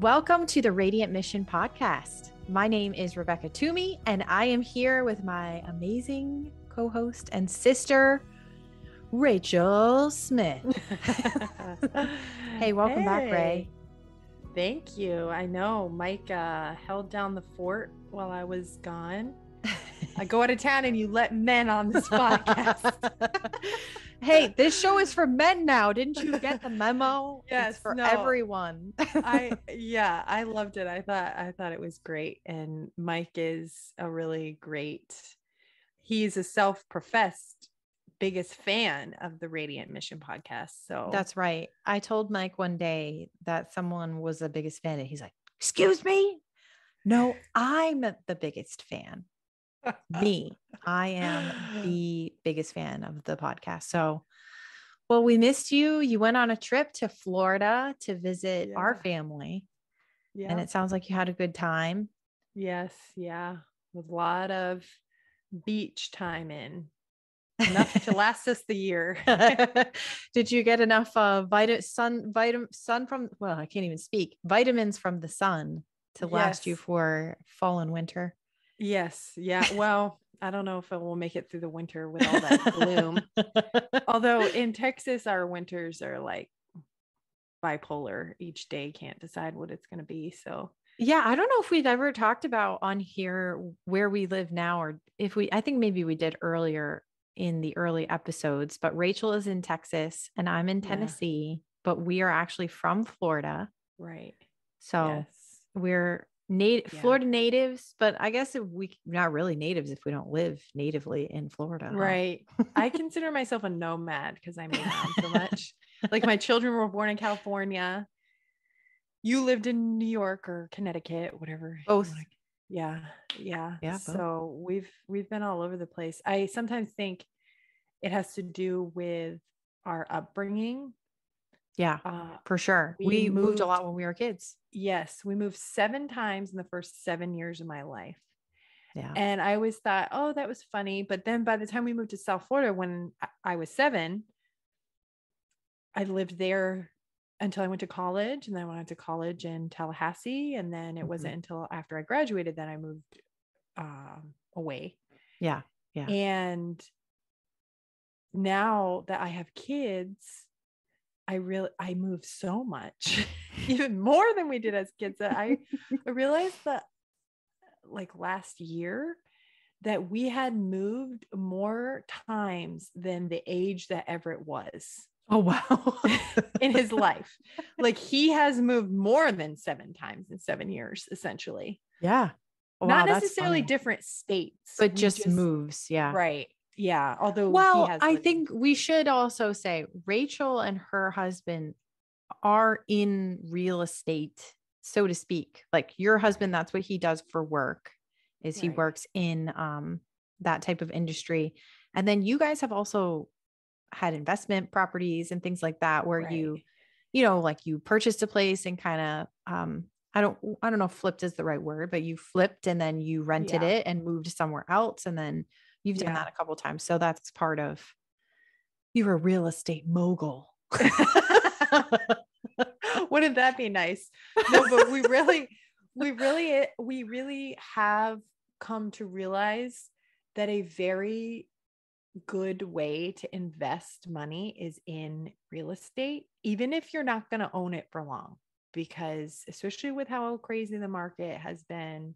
Welcome to the Radiant Mission podcast. My name is Rebecca Twomey, and I am here with my amazing co host and sister, Rachel Smith. hey, welcome hey. back, Ray. Thank you. I know Mike uh, held down the fort while I was gone. I go out of town and you let men on this podcast. Hey, this show is for men now. Didn't you get the memo? Yes, it's for no. everyone. I yeah, I loved it. I thought I thought it was great. And Mike is a really great. He's a self-professed biggest fan of the Radiant Mission podcast. So that's right. I told Mike one day that someone was the biggest fan, and he's like, "Excuse me." No, I'm the biggest fan me. I am the biggest fan of the podcast. So, well, we missed you. You went on a trip to Florida to visit yeah. our family. Yeah. And it sounds like you had a good time. Yes. Yeah. With a lot of beach time in. Enough to last us the year. Did you get enough uh vitamin sun vitamin sun from well, I can't even speak. Vitamins from the sun to yes. last you for fall and winter? Yes. Yeah. Well, I don't know if it will make it through the winter with all that gloom. Although in Texas, our winters are like bipolar. Each day can't decide what it's going to be. So, yeah, I don't know if we've ever talked about on here where we live now, or if we, I think maybe we did earlier in the early episodes, but Rachel is in Texas and I'm in Tennessee, yeah. but we are actually from Florida. Right. So, yes. we're native yeah. Florida natives, but I guess if we not really natives if we don't live natively in Florida. Right. I consider myself a nomad because I move around so much. like my children were born in California. You lived in New York or Connecticut, whatever. Both. Yeah. Yeah. Yeah. So both. we've we've been all over the place. I sometimes think it has to do with our upbringing yeah, uh, for sure. We, we moved, moved, a lot when we were kids. Yes, we moved seven times in the first seven years of my life. Yeah. And I always thought, oh, that was funny. But then by the time we moved to South Florida when I was seven, I lived there until I went to college. And then I went to college in Tallahassee. And then it mm-hmm. wasn't until after I graduated that I moved um, away. Yeah. Yeah. And now that I have kids, I really I moved so much, even more than we did as kids. That I, I realized that like last year that we had moved more times than the age that Everett was. Oh wow. in his life. Like he has moved more than 7 times in 7 years essentially. Yeah. Wow, Not necessarily different states, but just, just moves, yeah. Right yeah although well i think we should also say rachel and her husband are in real estate so to speak like your husband that's what he does for work is right. he works in um that type of industry and then you guys have also had investment properties and things like that where right. you you know like you purchased a place and kind of um I don't I don't know if flipped is the right word, but you flipped and then you rented yeah. it and moved somewhere else and then You've done yeah. that a couple times. So that's part of you're a real estate mogul. Wouldn't that be nice? No, but we really, we really, we really have come to realize that a very good way to invest money is in real estate, even if you're not going to own it for long. Because, especially with how crazy the market has been,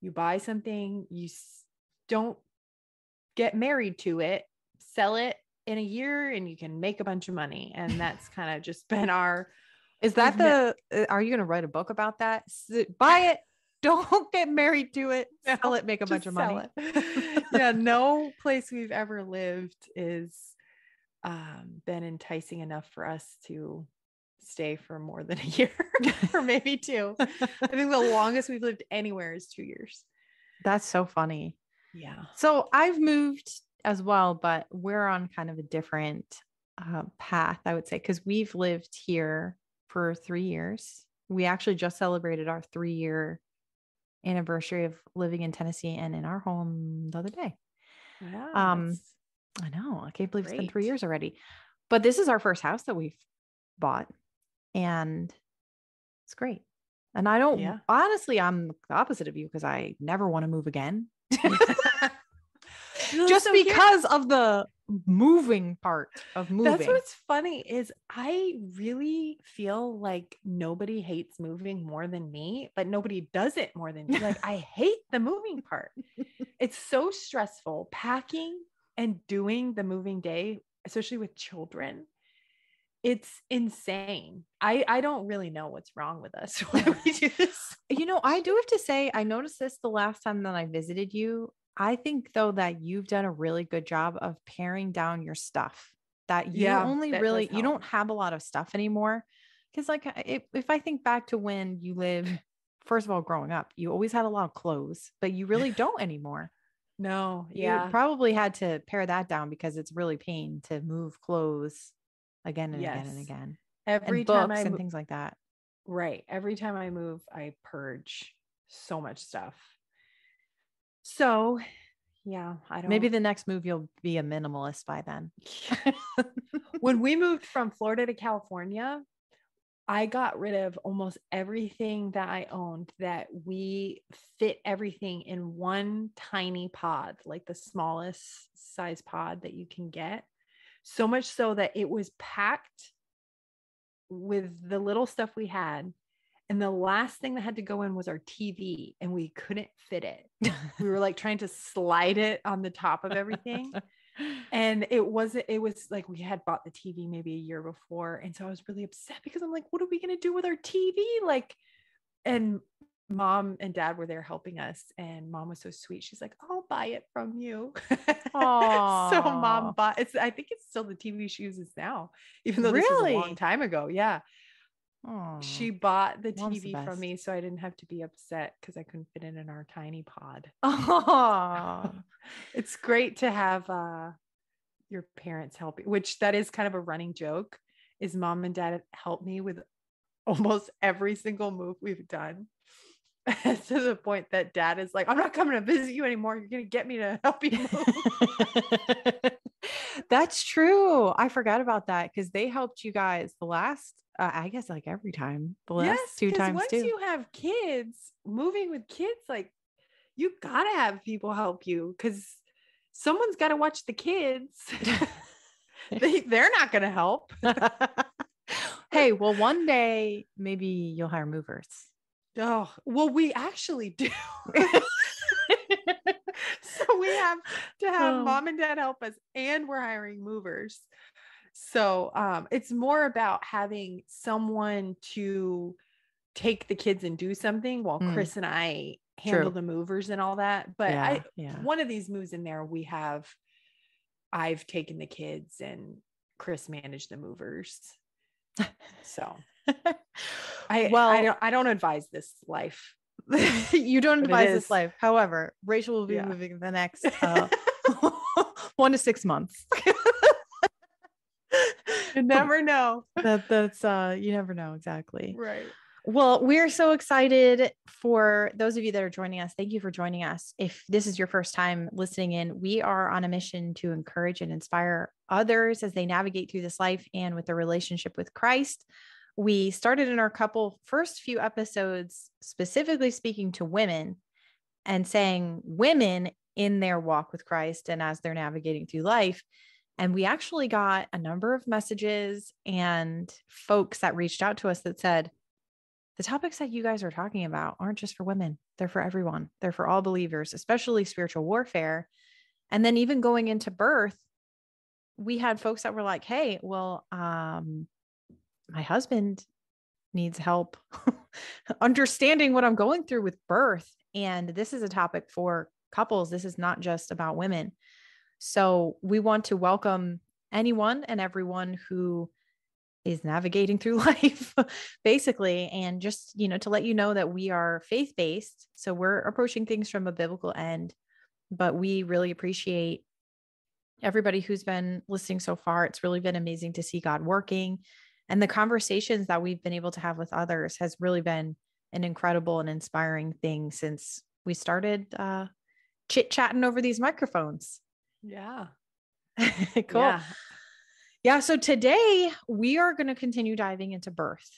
you buy something, you don't get married to it, sell it in a year, and you can make a bunch of money. And that's kind of just been our. Is that the? Met- uh, are you going to write a book about that? Buy it. Don't get married to it. Sell it. Make a bunch of money. yeah. No place we've ever lived is um, been enticing enough for us to stay for more than a year or maybe two. I think the longest we've lived anywhere is two years. That's so funny. Yeah. So I've moved as well, but we're on kind of a different uh, path, I would say, because we've lived here for three years. We actually just celebrated our three year anniversary of living in Tennessee and in our home the other day. Yeah, um, I know. I can't believe great. it's been three years already. But this is our first house that we've bought, and it's great. And I don't Yeah. honestly, I'm the opposite of you because I never want to move again. Just so here- because of the moving part of moving. That's what's funny is I really feel like nobody hates moving more than me, but nobody does it more than me. Like I hate the moving part. It's so stressful packing and doing the moving day, especially with children. It's insane. I I don't really know what's wrong with us when we do this. you know, I do have to say, I noticed this the last time that I visited you. I think though that you've done a really good job of paring down your stuff. That you Yeah, only that really you don't have a lot of stuff anymore. Because like if, if I think back to when you lived, first of all, growing up, you always had a lot of clothes, but you really don't anymore. No, You yeah. probably had to pare that down because it's really pain to move clothes again and again and again. Every and time books I and things like that. Right. Every time I move, I purge so much stuff. So, yeah, I don't Maybe the next move you'll be a minimalist by then. when we moved from Florida to California, I got rid of almost everything that I owned that we fit everything in one tiny pod, like the smallest size pod that you can get. So much so that it was packed with the little stuff we had. And the last thing that had to go in was our TV, and we couldn't fit it. We were like trying to slide it on the top of everything and it wasn't it was like we had bought the tv maybe a year before and so i was really upset because i'm like what are we going to do with our tv like and mom and dad were there helping us and mom was so sweet. She's like i'll buy it from you. So mom bought it's i think it's still the tv she uses now even though this is a long time ago yeah. Aw. she bought the Mom's the tv from me so i didn't have to be upset because i couldn't fit it in our tiny pod. It's great to have uh your parents help you which that is kind of a running joke is mom and dad help me with almost every single move we've done to the point that dad is like i'm not coming to visit you anymore you're gonna get me to help you move That's true. I forgot about that because they helped you guys the last, uh, I guess, like every time. The last yes two times once too. you have kids moving with kids like you gotta have people help you because someone's got to watch the kids they, they're not gonna help hey, well, one day maybe you'll hire movers. Oh, well, we actually do. so we have to have Oh. mom and dad help us, and we're hiring movers. So um, it's more about having someone to take the kids and do something while Mm. Chris and I handle True. the movers and all that. But yeah, I, yeah. one of these moves in there, we have, I've taken the kids and Chris managed the movers. So I, well, I don't, I don't advise this life. you don't advise this life. However, Rachel will be Yeah. moving the next uh, one to six months. you never know. that that's uh you never know exactly. Right. Well, we're so excited for those of you that are joining us. Thank you for joining us. If this is your first time listening in, we are on a mission to encourage and inspire others as they navigate through this life and with their relationship with Christ. We started in our couple first few episodes specifically speaking to women and saying women in their walk with Christ and as they're navigating through life. And we actually got a number of messages and folks that reached out to us that said, the topics that you guys are talking about aren't just for women, they're for everyone. They're for all believers, especially spiritual warfare. And then even going into birth, we had folks that were like, "Hey, well, um my husband needs help understanding what I'm going through with birth and this is a topic for couples. This is not just about women." So, we want to welcome anyone and everyone who is navigating through life basically and just you know to let you know that we are faith based so we're approaching things from a biblical end but we really appreciate everybody who's been listening so far it's really been amazing to see god working and the conversations that we've been able to have with others has really been an incredible and inspiring thing since we started uh chit chatting over these microphones Yeah. cool Yeah. yeah. So today we are going to continue diving into birth.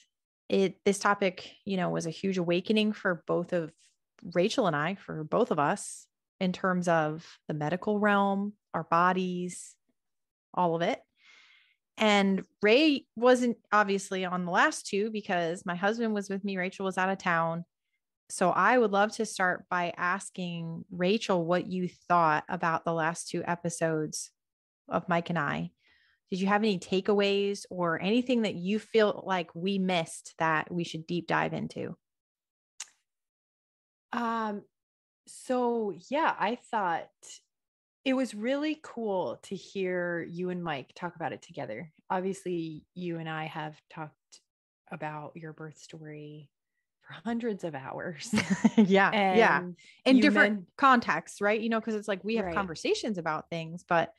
it this topic, you know, was a huge awakening for both of Rachel and I, for both of us, in terms of the medical realm, our bodies, all of it. And Ray wasn't obviously on the last two because my husband was with me, Rachel was out of town. So I would love to start by asking Rachel what you thought about the last two episodes of Mike and I. Did you have any takeaways or anything that you feel like we missed that we should deep dive into? Um so yeah, I thought it was really cool to hear you and Mike talk about it together. Obviously, you and I have talked about your birth story for hundreds of hours. yeah. And yeah. In different men- contexts, right? You know, because it's like we have Right. conversations about things, but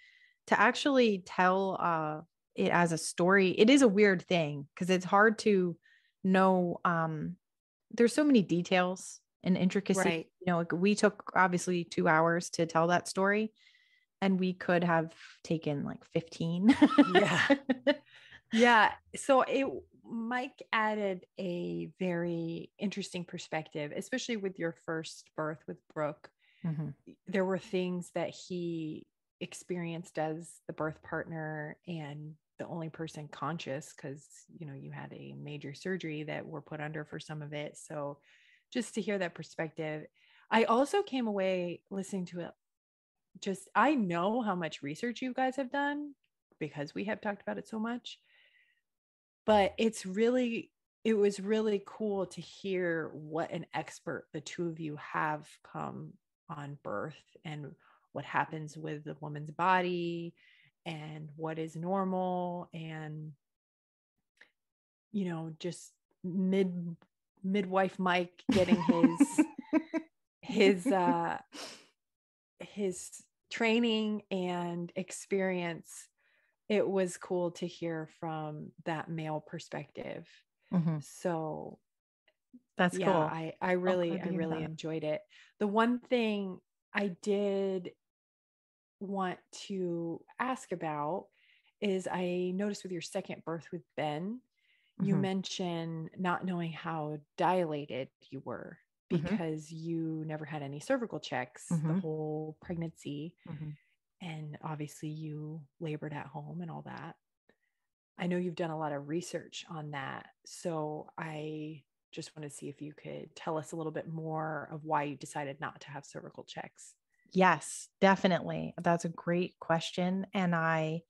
to actually tell uh it as a story, it is a weird thing because it's hard to know um there's so many details and intricacy. Right. You know, like, we took obviously two hours to tell that story. And we could have taken like 15. Yeah. Yeah. So it Mike added a very interesting perspective, especially with your first birth with Brooke. Mhm. There were things that he experienced as the birth partner and the only person conscious because you know you had a major surgery that were put under for some of it. So just to hear that perspective. I also came away listening to it. Just I know how much research you guys have done because we have talked about it so much but it's really it was really cool to hear what an expert the two of you have come on birth and what happens with the woman's body and what is normal and you know just mid midwife mike getting his his uh his training and experience it was cool to hear from that male perspective Mhm. so That's yeah cool. i i really i really that. enjoyed it the one thing i did want to ask about is i noticed with your second birth with ben you Mhm. mentioned not knowing how dilated you were Mhm. because you never had any cervical checks the Mhm. whole pregnancy Mhm. and obviously you labored at home and all that. I know you've done a lot of research on that. So I just want to see if you could tell us a little bit more of why you decided not to have cervical checks. Yes, definitely. That's a great question. And I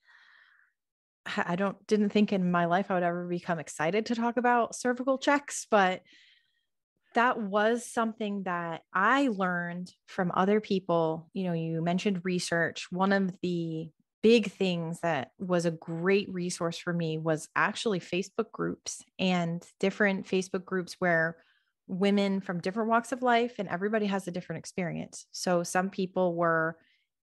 I don't didn't think in my life I would ever become excited to talk about cervical checks, but that was something that I learned from other people. You know, you mentioned research. One of the big things that was a great resource for me was actually Facebook groups and different Facebook groups where women from different walks of life and everybody has a different experience. So some people were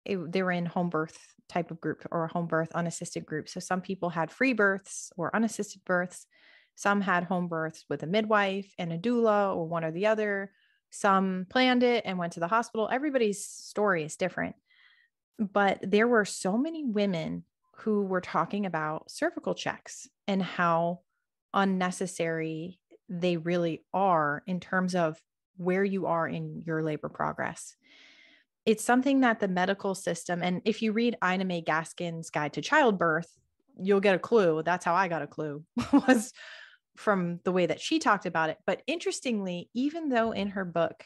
they were in home birth type of group or home birth unassisted group. So some people had free births or unassisted births. Some had home births with a midwife and a doula or one or the other. Some planned it and went to the hospital. Everybody's story is different. But there were so many women who were talking about cervical checks and how unnecessary they really are in terms of where you are in your labor progress. It's something that the medical system, and if you read Ina May Gaskin's Guide to Childbirth, you'll get a clue. That's how I got a clue, was from the way that she talked about it. But interestingly, even though in her book,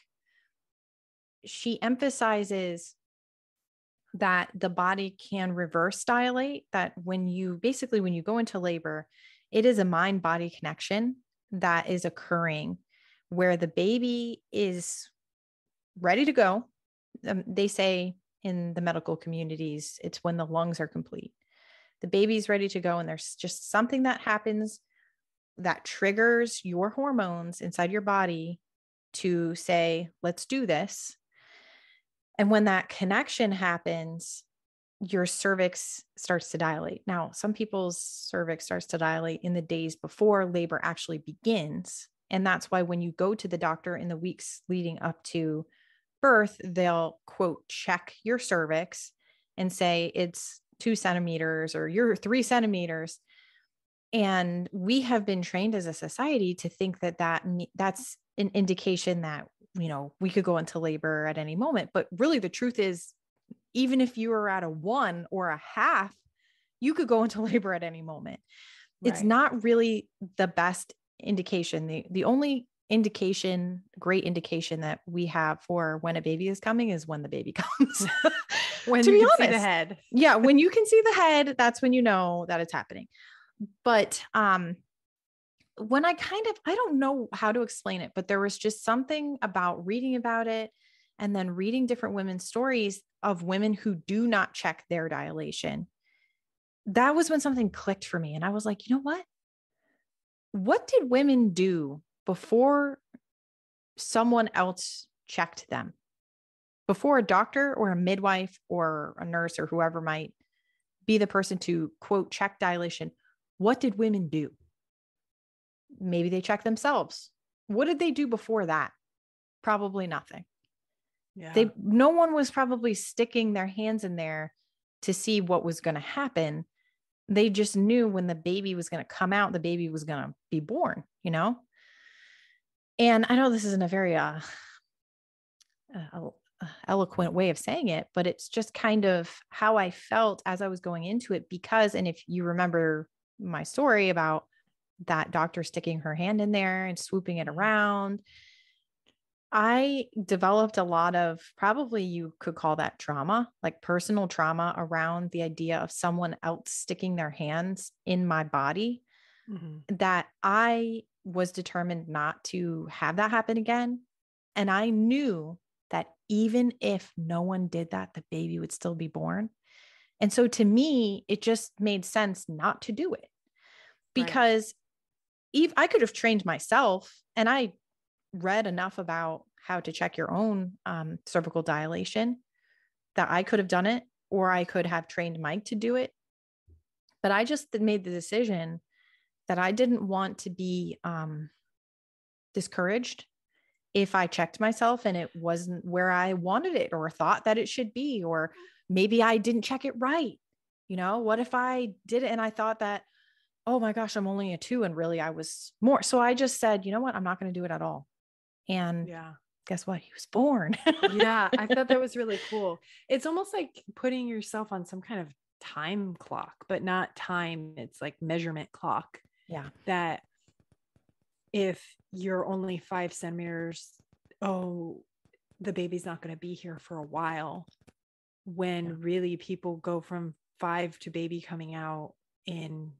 she emphasizes that the body can reverse dilate, that when you basically, when you go into labor, it is a mind body connection that is occurring where the baby is ready to go. Um, they say in the medical communities, it's when the lungs are complete. The baby's ready to go, and there's just something that happens that triggers your hormones inside your body to say, let's do this. And when that connection happens, your cervix starts to dilate. Now, some people's cervix starts to dilate in the days before labor actually begins. And that's why when you go to the doctor in the weeks leading up to birth, they'll quote, check your cervix and say it's two centimeters or you're three centimeters. And we have been trained as a society to think that that that's an indication that you know we could go into labor at any moment but really the truth is even if you are at a one or a half you could go into labor at any moment. Right. it's not really the best indication. The the only indication great indication that we have for when a baby is coming is when the baby comes. When to be honest the head. yeah when you can see the head that's when you know that it's happening but um when I kind of I don't know how to explain it, but there was just something about reading about it and then reading different women's stories of women who do not check their dilation. That was when something clicked for me and I was like, "You know what? What did women do before someone else checked them? Before a doctor or a midwife or a nurse or whoever might be the person to quote check dilation, what did women do? Maybe they checked themselves. What did they do before that? Probably nothing. Yeah. They no one was probably sticking their hands in there to see what was going to happen. They just knew when the baby was going to come out, the baby was going to be born, you know? And I know this isn't a very uh, uh, eloquent way of saying it, but it's just kind of how I felt as I was going into it. Because, and if you remember my story about that doctor sticking her hand in there and swooping it around. I developed a lot of probably you could call that trauma, like personal trauma around the idea of someone else sticking their hands in my body mm-hmm. that I was determined not to have that happen again. And I knew that even if no one did that, the baby would still be born. And so to me, it just made sense not to do it because right. I could have trained myself and I read enough about how to check your own um, cervical dilation that I could have done it or I could have trained Mike to do it. But I just made the decision that I didn't want to be um, discouraged if I checked myself and it wasn't where I wanted it or thought that it should be, or maybe I didn't check it right. You know, what if I did it and I thought that, oh my gosh, I'm only a two and really I was more. So I just said, you know what, I'm not going to do it at all. And yeah, guess what? He was born. yeah, I thought that was really cool. It's almost like putting yourself on some kind of time clock, but not time. It's like measurement clock. Yeah. That if you're only five centimeters, oh, the baby's not going to be here for a while. When yeah. really people go from five to baby coming out in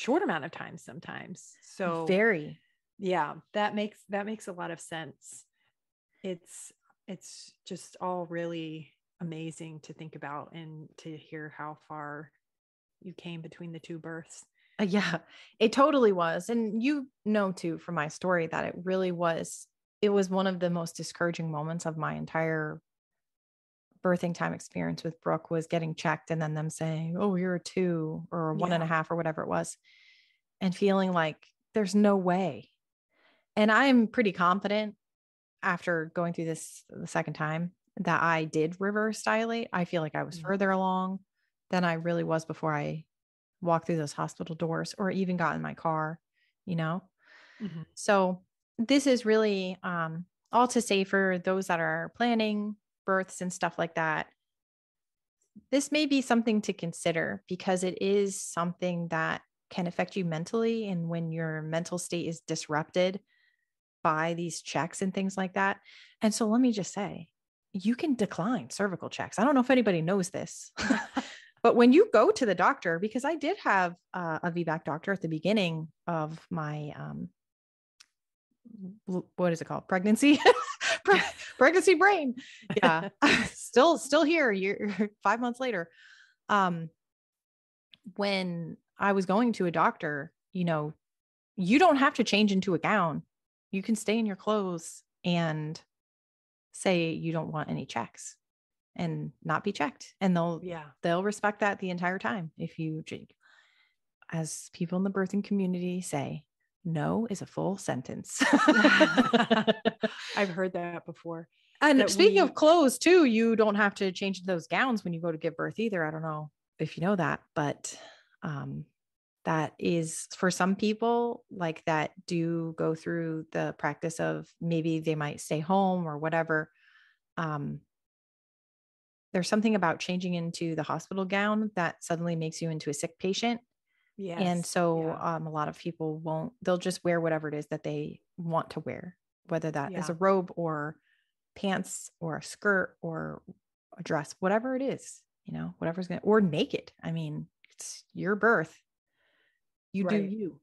short amount of time sometimes. So very yeah, that makes that makes a lot of sense. It's it's just all really amazing to think about and to hear how far you came between the two births. Uh, yeah, it totally was. And you know too from my story that it really was it was one of the most discouraging moments of my entire birthing time experience with Brooke was getting checked and then them saying, Oh, you're a two or one yeah. and a half or whatever it was, and feeling like there's no way. And I'm pretty confident after going through this the second time that I did reverse dilate. I feel like I was mm-hmm. further along than I really was before I walked through those hospital doors or even got in my car, you know? Mm-hmm. So this is really um, all to say for those that are planning births and stuff like that, this may be something to consider because it is something that can affect you mentally. And when your mental state is disrupted by these checks and things like that. And so let me just say, you can decline cervical checks. I don't know if anybody knows this, but when you go to the doctor, because I did have uh, a VBAC doctor at the beginning of my um, what is it called pregnancy pregnancy brain. Yeah. Still still here you're five months later. Um when i was going to a doctor you know you don't have to change into a gown. You can stay in your clothes and say you don't want any checks and not be checked. And they'll yeah. they'll respect that the entire time if you as people in the birthing community say no is a full sentence. I've heard that before. And that speaking we... of clothes too, you don't have to change those gowns when you go to give birth either. I don't know if you know that, but um that is for some people like that do go through the practice of maybe they might stay home or whatever um there's something about changing into the hospital gown that suddenly makes you into a sick patient Yeah. and so um, a lot of people won't they'll just wear whatever it is that they want to wear whether that is Yeah. a robe or pants or a skirt or a dress whatever it is you know whatever's gonna or naked i mean it's your birth you do you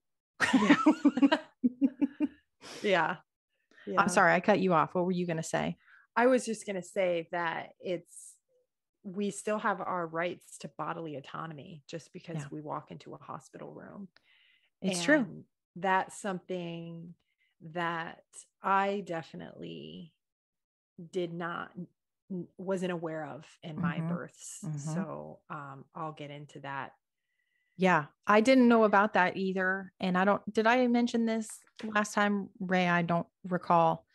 Yeah. yeah. Yeah. i'm sorry i cut you off what were you gonna say I was just going to say that it's, we still have our rights to bodily autonomy just because Yeah. we walk into a hospital room. it's true That's something that I definitely did not, wasn't aware of in my Mhm. births. Mhm. So um, I'll get into that. Yeah, I didn't know about that either. And I don't, did I mention this last time, Ray? I don't recall.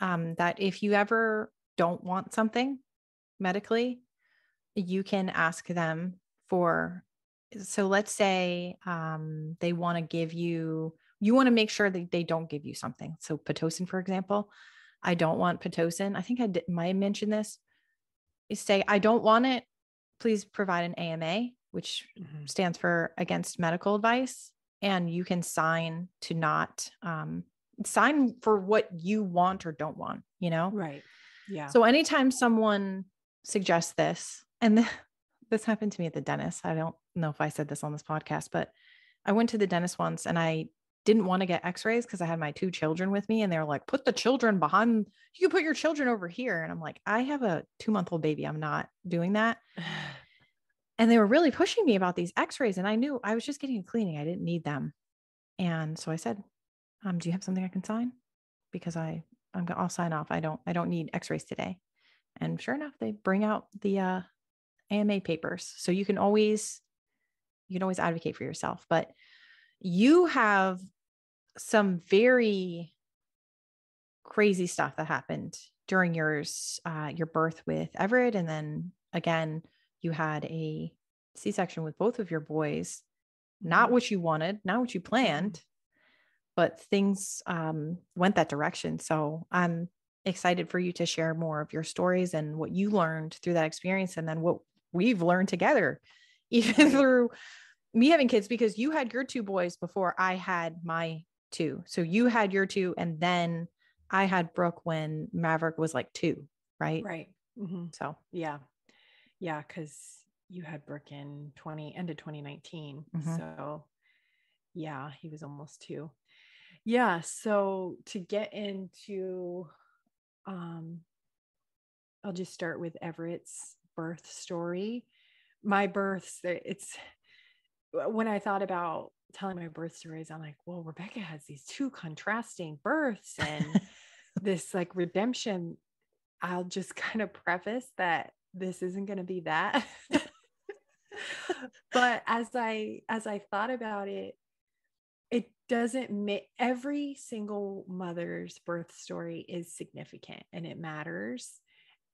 Um, that if you ever don't want something medically, you can ask them for. So let's say um, they want to give you, you want to make sure that they don't give you something. So Pitocin, for example, I don't want Pitocin. I think I did, might mention this. You say, I don't want it. Please provide an AMA, which stands for against medical advice and you can sign to not um, sign for what you want or don't want you know Right. Yeah. so anytime someone suggests this and this happened to me at the dentist. I don't know if i said this on this podcast but i went to the dentist once and i didn't want to get x-rays because i had my two children with me and they were like put the children behind you can put your children over here. And i'm like i have a two month old baby. I'm not doing that. And they were really pushing me about these x-rays and i knew i was just getting a cleaning. I didn't need them. And so i said um, do you have something i can sign? Because i i'm i'll sign off. I don't i don't need x-rays today. And sure enough they bring out the uh, ama papers. So you can always you can always advocate for yourself but you have some very crazy stuff that happened during yours uh, your birth with everett. And then again you had a c-section with both of your boys. Not Mhm. what you wanted not what you planned but things um, went that direction. So i'm excited for you to share more of your stories and what you learned through that experience and then what we've learned together even through me having kids because you had your two boys before i had my two so you had your two and then i had brooke when maverick was like two right, right. hmm so Yeah. Yeah. Cause you had Brooke in 20, end of 2019. Mhm. So yeah, he was almost two. Yeah. So to get into, um, I'll just start with Everett's birth story. My births, eh, it's when I thought about telling my birth stories, I'm like, well, Rebecca has these two contrasting births and this like redemption. I'll just kind of preface that this isn't going to be that. but as I as I thought about it, it doesn't make every single mother's birth story is significant and it matters.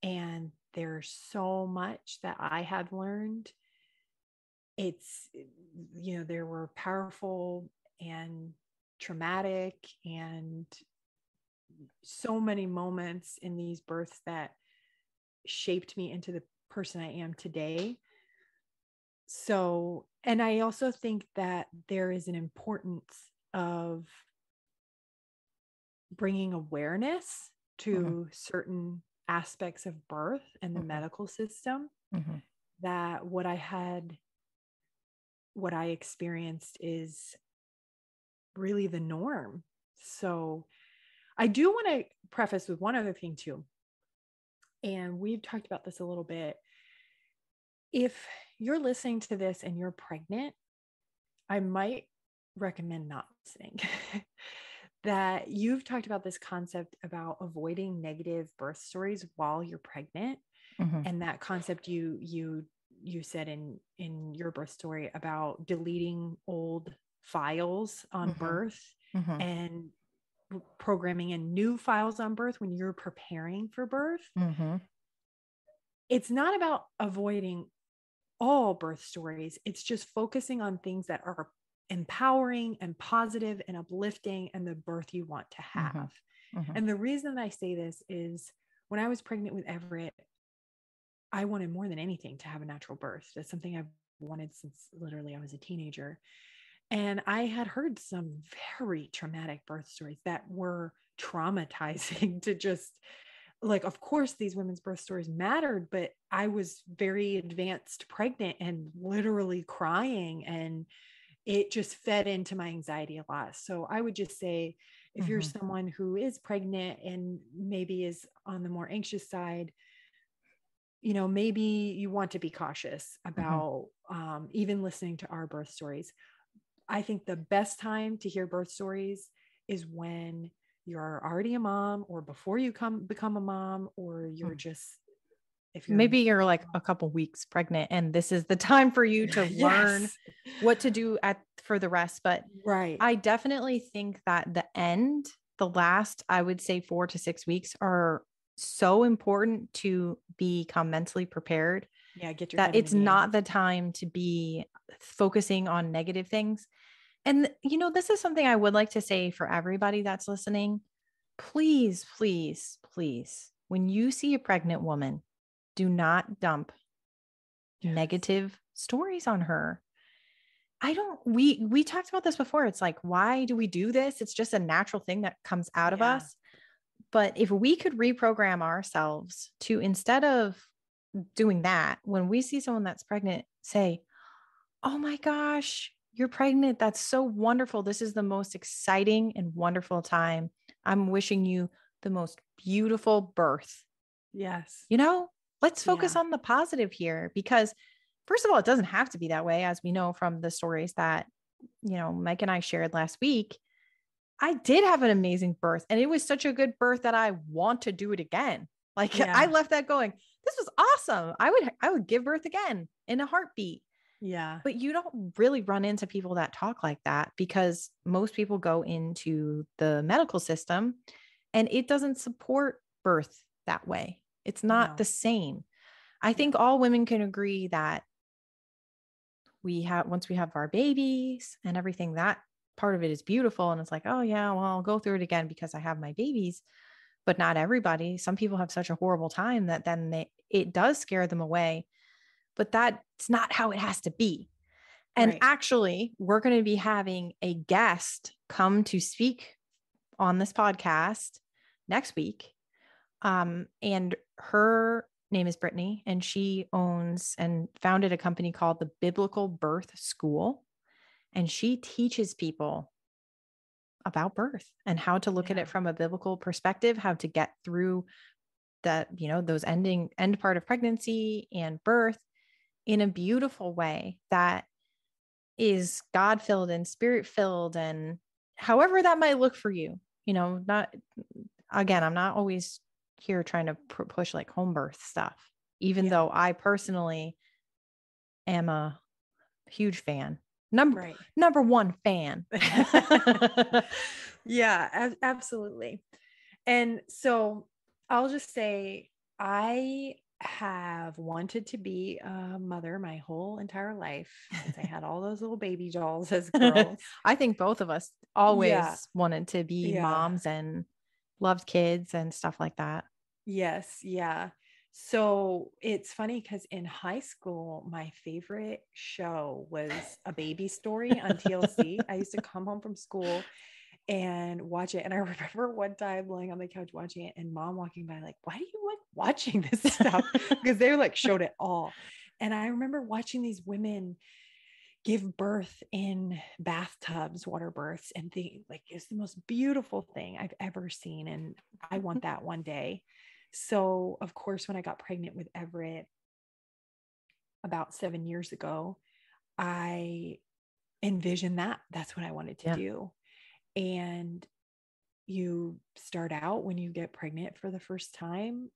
And there's so much that I have learned. It's, you know, there were powerful and traumatic and so many moments in these births that shaped me into the person I am today. So, and I also think that there is an importance of bringing awareness mm-hmm. to certain aspects of birth and the Mhm. medical system Mhm. that what I had, what I experienced is really the norm. So I do want to preface with one other thing too. And we've talked about this a little bit. If you're listening to this and you're pregnant, I might recommend not listening. that you've talked about this concept about avoiding negative birth stories while you're pregnant Mhm. and that concept you you you said in in your birth story about deleting old files on Mhm. birth Mhm. and programming in new files on birth when you're preparing for birth Mhm. it's not about avoiding all birth stories it's just focusing on things that are empowering and positive and uplifting and the birth you want to Mm-hmm. have. Mhm. And the reason that I say this is when I was pregnant with Everett, I wanted more than anything to have a natural birth. That's something I've wanted since literally I was a teenager. And I had heard some very traumatic birth stories that were traumatizing to just like, of course, these women's birth stories mattered, but I was very advanced pregnant and literally crying. And it just fed into my anxiety a lot. So I would just say, if you're Mhm. someone who is pregnant and maybe is on the more anxious side, you know, maybe you want to be cautious about um, even listening to our birth stories. I think the best time to hear birth stories is when you're already a mom or before you come become a mom or you're Mm. just if you're Maybe you're like a couple weeks pregnant and this is the time for you to learn what to do at for the rest. But right I definitely think that the end, the last, I would say four to six weeks are so important to become mentally prepared yeah get your that it's not the time to be focusing on negative things. And, you know, this is something I would like to say for everybody that's listening. Please, please, please, when you see a pregnant woman, do not dump Yes. negative stories on her. I don't we we talked about this before. It's like why do we do this? It's just a natural thing that comes out of us. But if we could reprogram ourselves to instead of doing that, when we see someone that's pregnant, say, "Oh my gosh, you're pregnant. That's so wonderful. This is the most exciting and wonderful time. I'm wishing you the most beautiful birth." yes you know let's focus Yeah. on the positive here because first of all it doesn't have to be that way as we know from the stories that you know mike and i shared last week i did have an amazing birth and it was such a good birth that i want to do it again like Yeah. i left that going this was awesome i would i would give birth again in a heartbeat yeah but you don't really run into people that talk like that because most people go into the medical system and it doesn't support birth that way. It's not No. the same. I think all women can agree that we have once we have our babies and everything that part of it is beautiful and it's like, "Oh yeah, well, I'll go through it again because I have my babies." But not everybody. Some people have such a horrible time that then they it does scare them away. But that's not how it has to be. And Right. actually, we're going to be having a guest come to speak on this podcast next week. Um, and her name is Brittany, and she owns and founded a company called the Biblical Birth School. And she teaches people about birth and how to look at it from a biblical perspective, how to get through that, you know, those ending end part of pregnancy and birth in a beautiful way that is God filled and spirit filled and however that might look for you. You know, not again, I'm not always here trying to pr- push like home birth stuff, even Yeah. though I personally am a huge fan. Number right number one fan. yeah ab- absolutely and so i'll just say i have wanted to be a mother my whole entire life since i had all those little baby dolls as girls I think both of us always Yeah. wanted to be Yeah. moms and loved kids and stuff like that. yes yeah so it's funny because in high school my favorite show was a baby story on tlc i used to come home from school and watch it. And I remember one time lying on the couch watching it and mom walking by, like, why do you like watching this stuff? because they like showed it all. And I remember watching these women give birth in bathtubs, water births, and think like it's the most beautiful thing I've ever seen. And I want that one day. So, of course, when I got pregnant with Everett about seven years ago, I envisioned that. That's what I wanted to Yeah. do. And you start out when you get pregnant for the first time,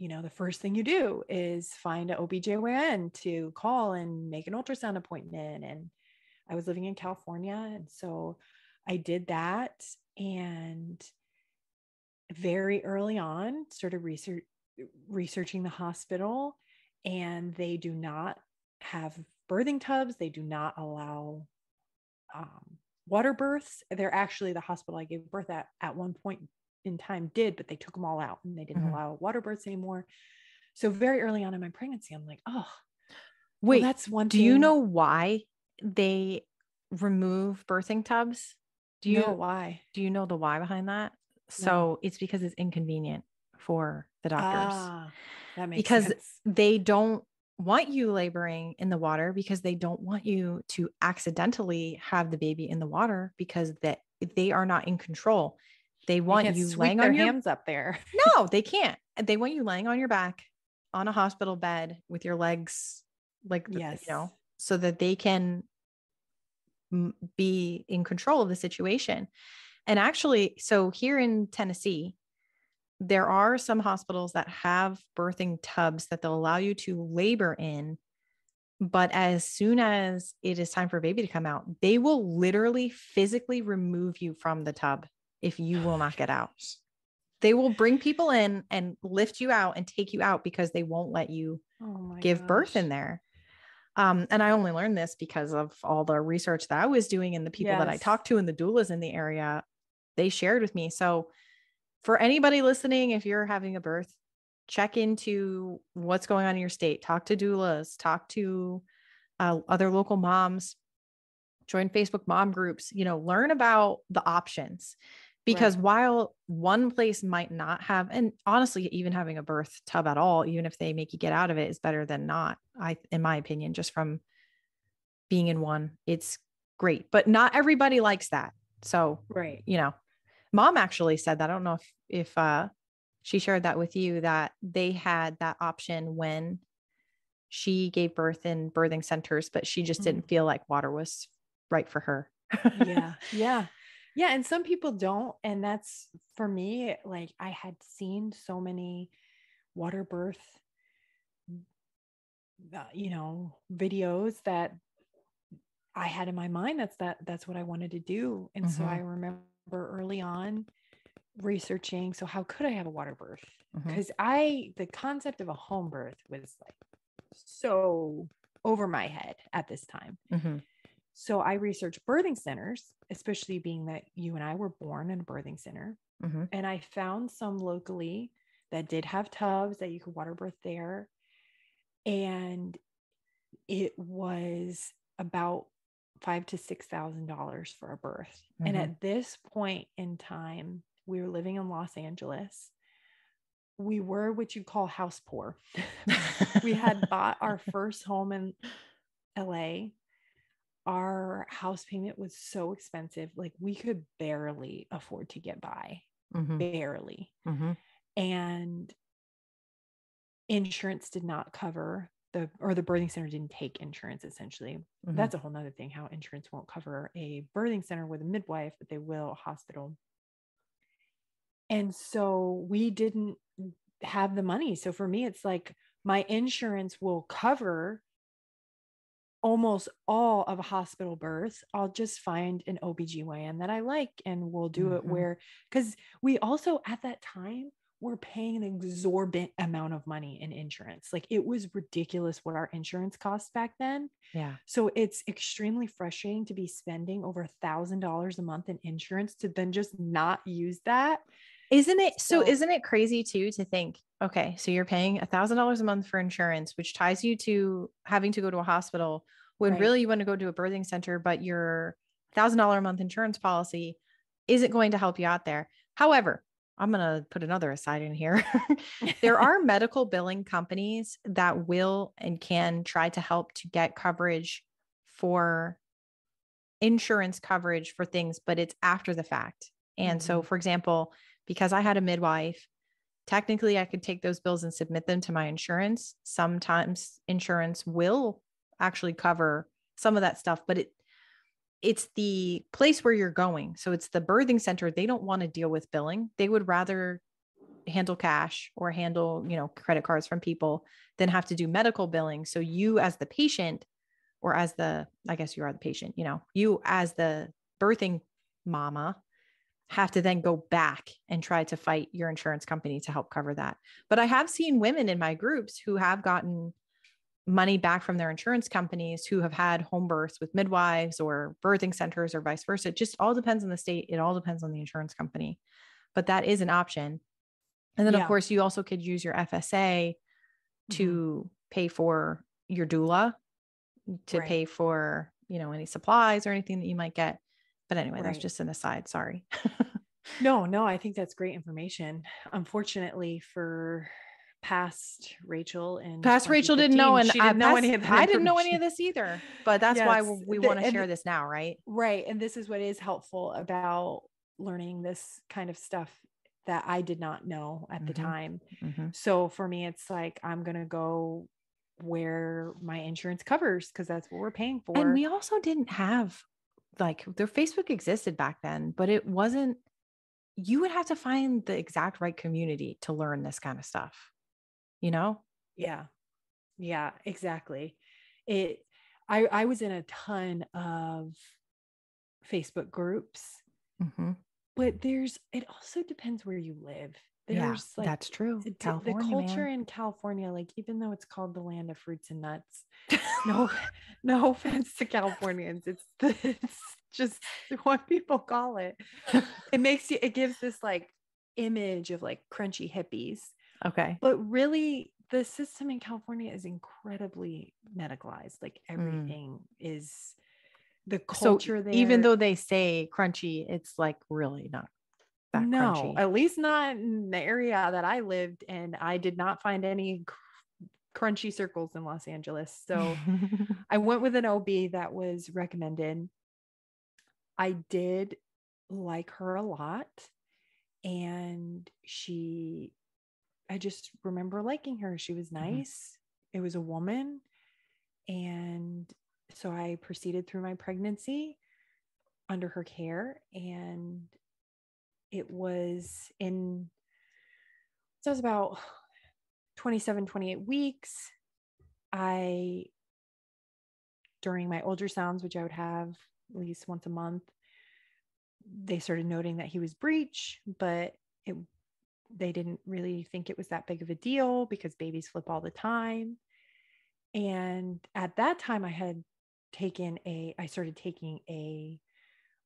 you know, the first thing you do is find a OBGYN to call and make an ultrasound appointment. And I was living in California. And so I did that. And very early on, started research, researching the hospital. And they do not have birthing tubs, they do not allow um, water births. They're actually the hospital I gave birth at at one point in time did, but they took them all out and they didn't Mhm. allow water births anymore. So very early on in my pregnancy, I'm like, oh, Wait, well, that's one. do you know why they remove birthing tubs? Do you know why? do you know the why behind that? So it's because it's inconvenient for the doctors. Ah, that makes Because sense. they don't want you laboring in the water because they don't want you to accidentally have the baby in the water because that they are not in control. They want can't you laying their on your hands up there. no, they can't. They want you laying on your back on a hospital bed with your legs like Yes. you know, so that they can be in control of the situation. And actually, so here in Tennessee, there are some hospitals that have birthing tubs that they'll allow you to labor in. But as soon as it is time for a baby to come out, they will literally physically remove you from the tub if you will not get out. They will bring people in and lift you out and take you out because they won't let you Oh give birth in there. Um, and I only learned this because of all the research that I was doing and the people that I talked to and the doulas in the area, they shared with me. So for anybody listening, if you're having a birth, check into what's going on in your state, talk to doulas, talk to uh, other local moms, join Facebook mom groups, you know, learn about the options. Because while one place might not have, and honestly, even having a birth tub at all, even if they make you get out of it, is better than not. I, in my opinion, just from being in one, it's great. But not everybody likes that. So Right. you know, mom actually said that. I don't know if if uh she shared that with you that they had that option when she gave birth in birthing centers, but she just Mhm. didn't feel like water was right for her. yeah yeah yeah and some people don't and that's for me like i had seen so many water birth uh, you know videos that i had in my mind that's that that's what i wanted to do and so Mhm. i remember early on researching so how could i have a water birth because i the concept of a home birth was like so over my head at this time Mhm. So I researched birthing centers, especially being that you and I were born in a birthing center. Mhm. And I found some locally that did have tubs that you could water birth there. And it was about five to six thousand dollars for a birth. And Mhm. at this point in time, we were living in Los Angeles. We were what you call house poor. we had bought our first home in LA. Our house payment was so expensive. Like we could barely afford to get by, Mhm. barely. Mhm. And insurance did not cover the, or the birthing center didn't take insurance essentially. Mhm. That's a whole nother thing how insurance won't cover a birthing center with a midwife, but they will a hospital. And so we didn't have the money. So for me, it's like my insurance will cover almost all of a hospital birth. I'll just find an OBGYN that I like and we'll do it Mhm. where, because we also at that time were paying an exorbitant amount of money in insurance. Like it was ridiculous what our insurance cost back then. yeah. So it's extremely frustrating to be spending over a thousand dollars a month in insurance to then just not use that. Isn't it so? So- Isn't it crazy too to think, okay, so you're paying a thousand dollars a month for insurance, which ties you to having to go to a hospital when Right. really you want to go to a birthing center, but your thousand dollar a month insurance policy isn't going to help you out there. However, I'm going to put another aside in here. there are medical billing companies that will and can try to help to get coverage for insurance coverage for things, but it's after the fact. And so, mm-hmm. for example, because I had a midwife, technically I could take those bills and submit them to my insurance. Sometimes insurance will actually cover some of that stuff, but it it's the place where you're going. So it's the birthing center. They don't want to deal with billing. They would rather handle cash or handle, you know, credit cards from people than have to do medical billing. So you as the patient or as the I guess you are the patient, you know, you as the birthing mama have to then go back and try to fight your insurance company to help cover that. But I have seen women in my groups who have gotten money back from their insurance companies who have had home births with midwives or birthing centers or vice versa. It just all depends on the state. It all depends on the insurance company. But that is an option. And then, Yeah. of course, you also could use your FSA to mm-hmm. pay for your doula, to Right. pay for, you know, any supplies or anything that you might get. But anyway, that's just an aside. Sorry. No, no, I think that's great information. Unfortunately for past Rachel and Past Rachel didn't know, and I, didn't know past- any of. I didn't know any of this either. But that's why Yes, we want to share this now, right? Right. And this is what is helpful about learning this kind of stuff that I did not know at the Mhm. time. Mhm. So for me, it's like I'm gonna go where my insurance covers because that's what we're paying for. And we also didn't have like their Facebook existed back then, but it wasn't. You would have to find the exact right community to learn this kind of stuff. You know? Yeah. Yeah, exactly. It I I was in a ton of Facebook groups, Mhm. but there's it also depends where you live. Yeah, like that's true. the, the culture man. in California, like even though it's called the land of fruits and nuts, no no offense to Californians. It's it's just what people call it. It makes you it gives this like image of like crunchy hippies. Okay. But really, the system in California is incredibly medicalized. Like mm. everything is the culture so there. even though they say crunchy, it's like really not that no, crunchy. at least not in the area that I lived, and I did not find any cr- crunchy circles in Los Angeles. So I went with an OB that was recommended. I did like her a lot. And she, I just remember liking her. She was mm-hmm. nice. It was a woman. And so I proceeded through my pregnancy under her care. And it was in, so it was about 27, 28 weeks. I during my ultrasounds, which I would have at least once a month, they started noting that he was breech, but it they didn't really think it was that big of a deal because babies flip all the time. And at that time I had taken a I started taking a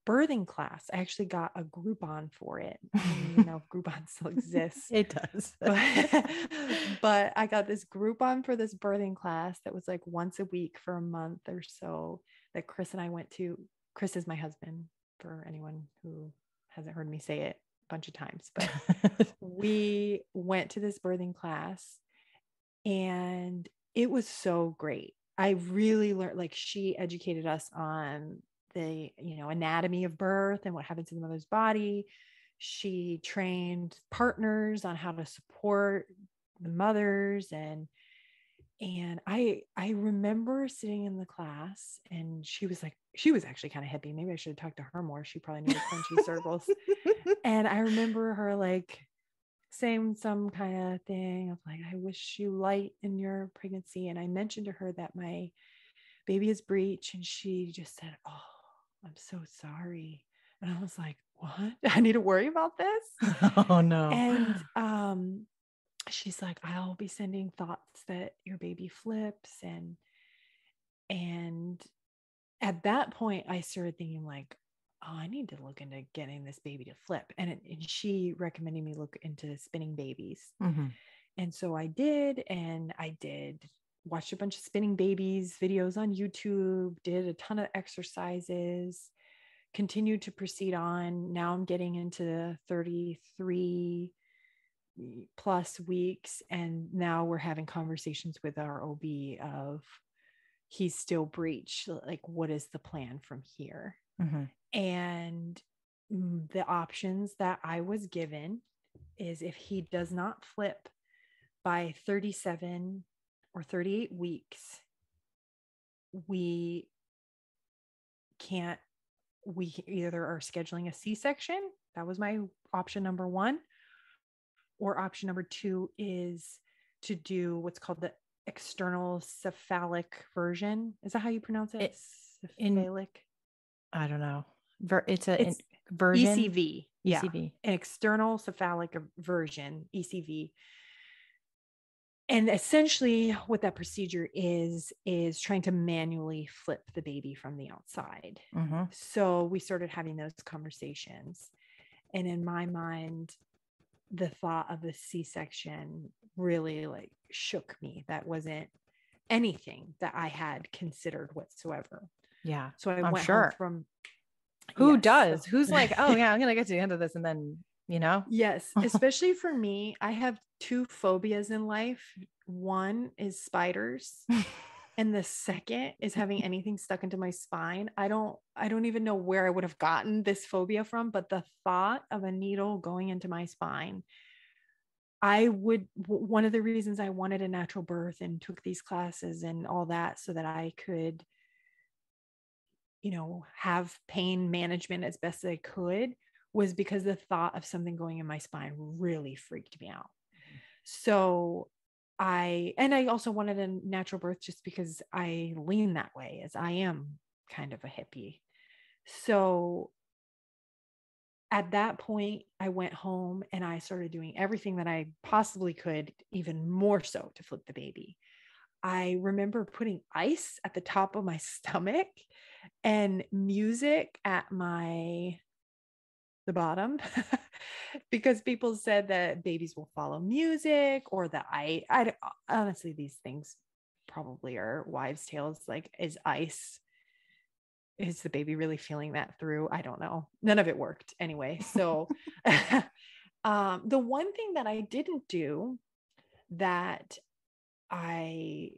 birthing class. I actually got a Groupon for it. I don't even know if Groupon still exists it does. but, but I got this Groupon for this birthing class that was like once a week for a month or so that Chris and I went to. Chris is my husband for anyone who hasn't heard me say it a bunch of times, but we went to this birthing class and it was so great. I really learned like she educated us on the, you know, anatomy of birth and what happens in the mother's body. She trained partners on how to support the mothers and and I I remember sitting in the class and she was like she was actually kind of hippie. Maybe I should have talked to her more. She probably needed crunchy circles. And I remember her like saying some kind of thing of like, I wish you light in your pregnancy. And I mentioned to her that my baby is breech. And she just said, Oh, I'm so sorry. And I was like, What? I need to worry about this? oh no. And um she's like, I'll be sending thoughts that your baby flips and and at that point I started thinking like, oh, I need to look into getting this baby to flip. And, it, and she recommended me look into spinning babies. Mhm. And so I did, and I did watched a bunch of spinning babies videos on YouTube, did a ton of exercises, continued to proceed on. Now I'm getting into 33 plus weeks, and now we're having conversations with our OB of he's still breech. Like, what is the plan from here? Mhm. And the options that I was given is if he does not flip by 37 or 38 weeks, we can't, we either are scheduling a C section. That was my option number one. Or option number two is to do what's called the external cephalic version. Is that how you pronounce it? It- in- Cephalic. I don't know. Ver- it's a It's in- version. ECV. Yeah. ECV. An external cephalic version, ECV. And essentially what that procedure is is trying to manually flip the baby from the outside Mhm. so we started having those conversations and in my mind the thought of a c-section really like shook me that wasn't anything that i had considered whatsoever Yeah. so i I'm went sure. from Who Yes, does? so- Who's like, oh yeah, I'm gonna get to the end of this and then, you know? Yes, especially for me, I have two phobias in life. One is spiders, and the second is having anything stuck into my spine. I don't I don't even know where I would have gotten this phobia from, but the thought of a needle going into my spine I would one of the reasons I wanted a natural birth and took these classes and all that so that I could you know have pain management as best as I could was because the thought of something going in my spine really freaked me out. So I and I also wanted a natural birth just because I lean that way as I am kind of a hippie. So at that point I went home and I started doing everything that I possibly could even more so to flip the baby. I remember putting ice at the top of my stomach and music at my the bottom because people said that babies will follow music or that I I honestly these things probably are wives tales like is ice is the baby really feeling that through I don't know none of it worked anyway so um the one thing that I didn't do that I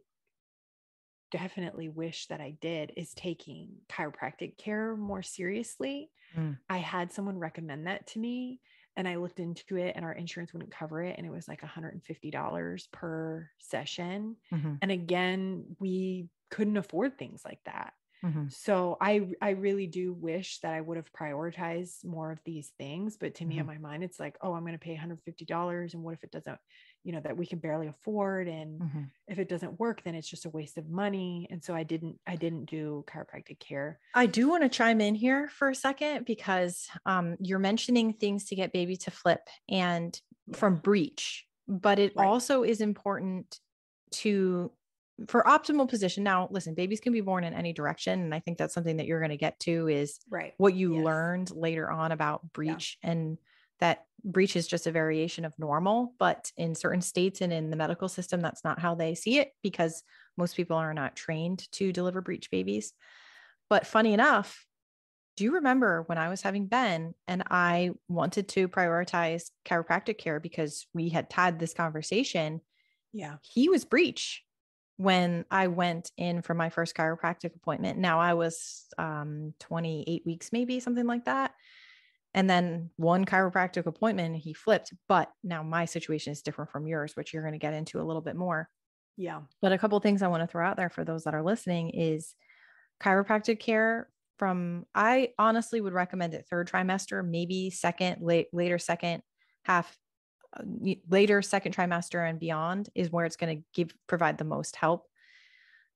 definitely wish that I did is taking chiropractic care more seriously. Mm. I had someone recommend that to me and I looked into it and our insurance wouldn't cover it and it was like $150 per session. Mhm. And again, we couldn't afford things like that. Mhm. So I I really do wish that I would have prioritized more of these things, but to me in Mhm. my mind it's like, oh, I'm going to pay $150 and what if it doesn't, you know, that we can barely afford and Mhm. if it doesn't work then it's just a waste of money and so I didn't I didn't do chiropractic care. I do want to chime in here for a second because um, you're mentioning things to get baby to flip and from breech, but it Right. also is important to for optimal position. Now, listen, babies can be born in any direction, and I think that's something that you're going to get to is Right. what you Yes. learned later on about breech and that breech is just a variation of normal but in certain states and in the medical system that's not how they see it because most people are not trained to deliver breech babies but funny enough do you remember when i was having ben and i wanted to prioritize chiropractic care because we had had this conversation Yeah. he was breech when I went in for my first chiropractic appointment. Now I was um, 28 weeks, maybe something like that. And then one chiropractic appointment, he flipped. But now my situation is different from yours, which you're going to get into a little bit more. Yeah. But a couple things I want to throw out there for those that are listening is chiropractic care from I honestly would recommend it third trimester, maybe second, late later second half uh, later second trimester and beyond is where it's going to give provide the most help.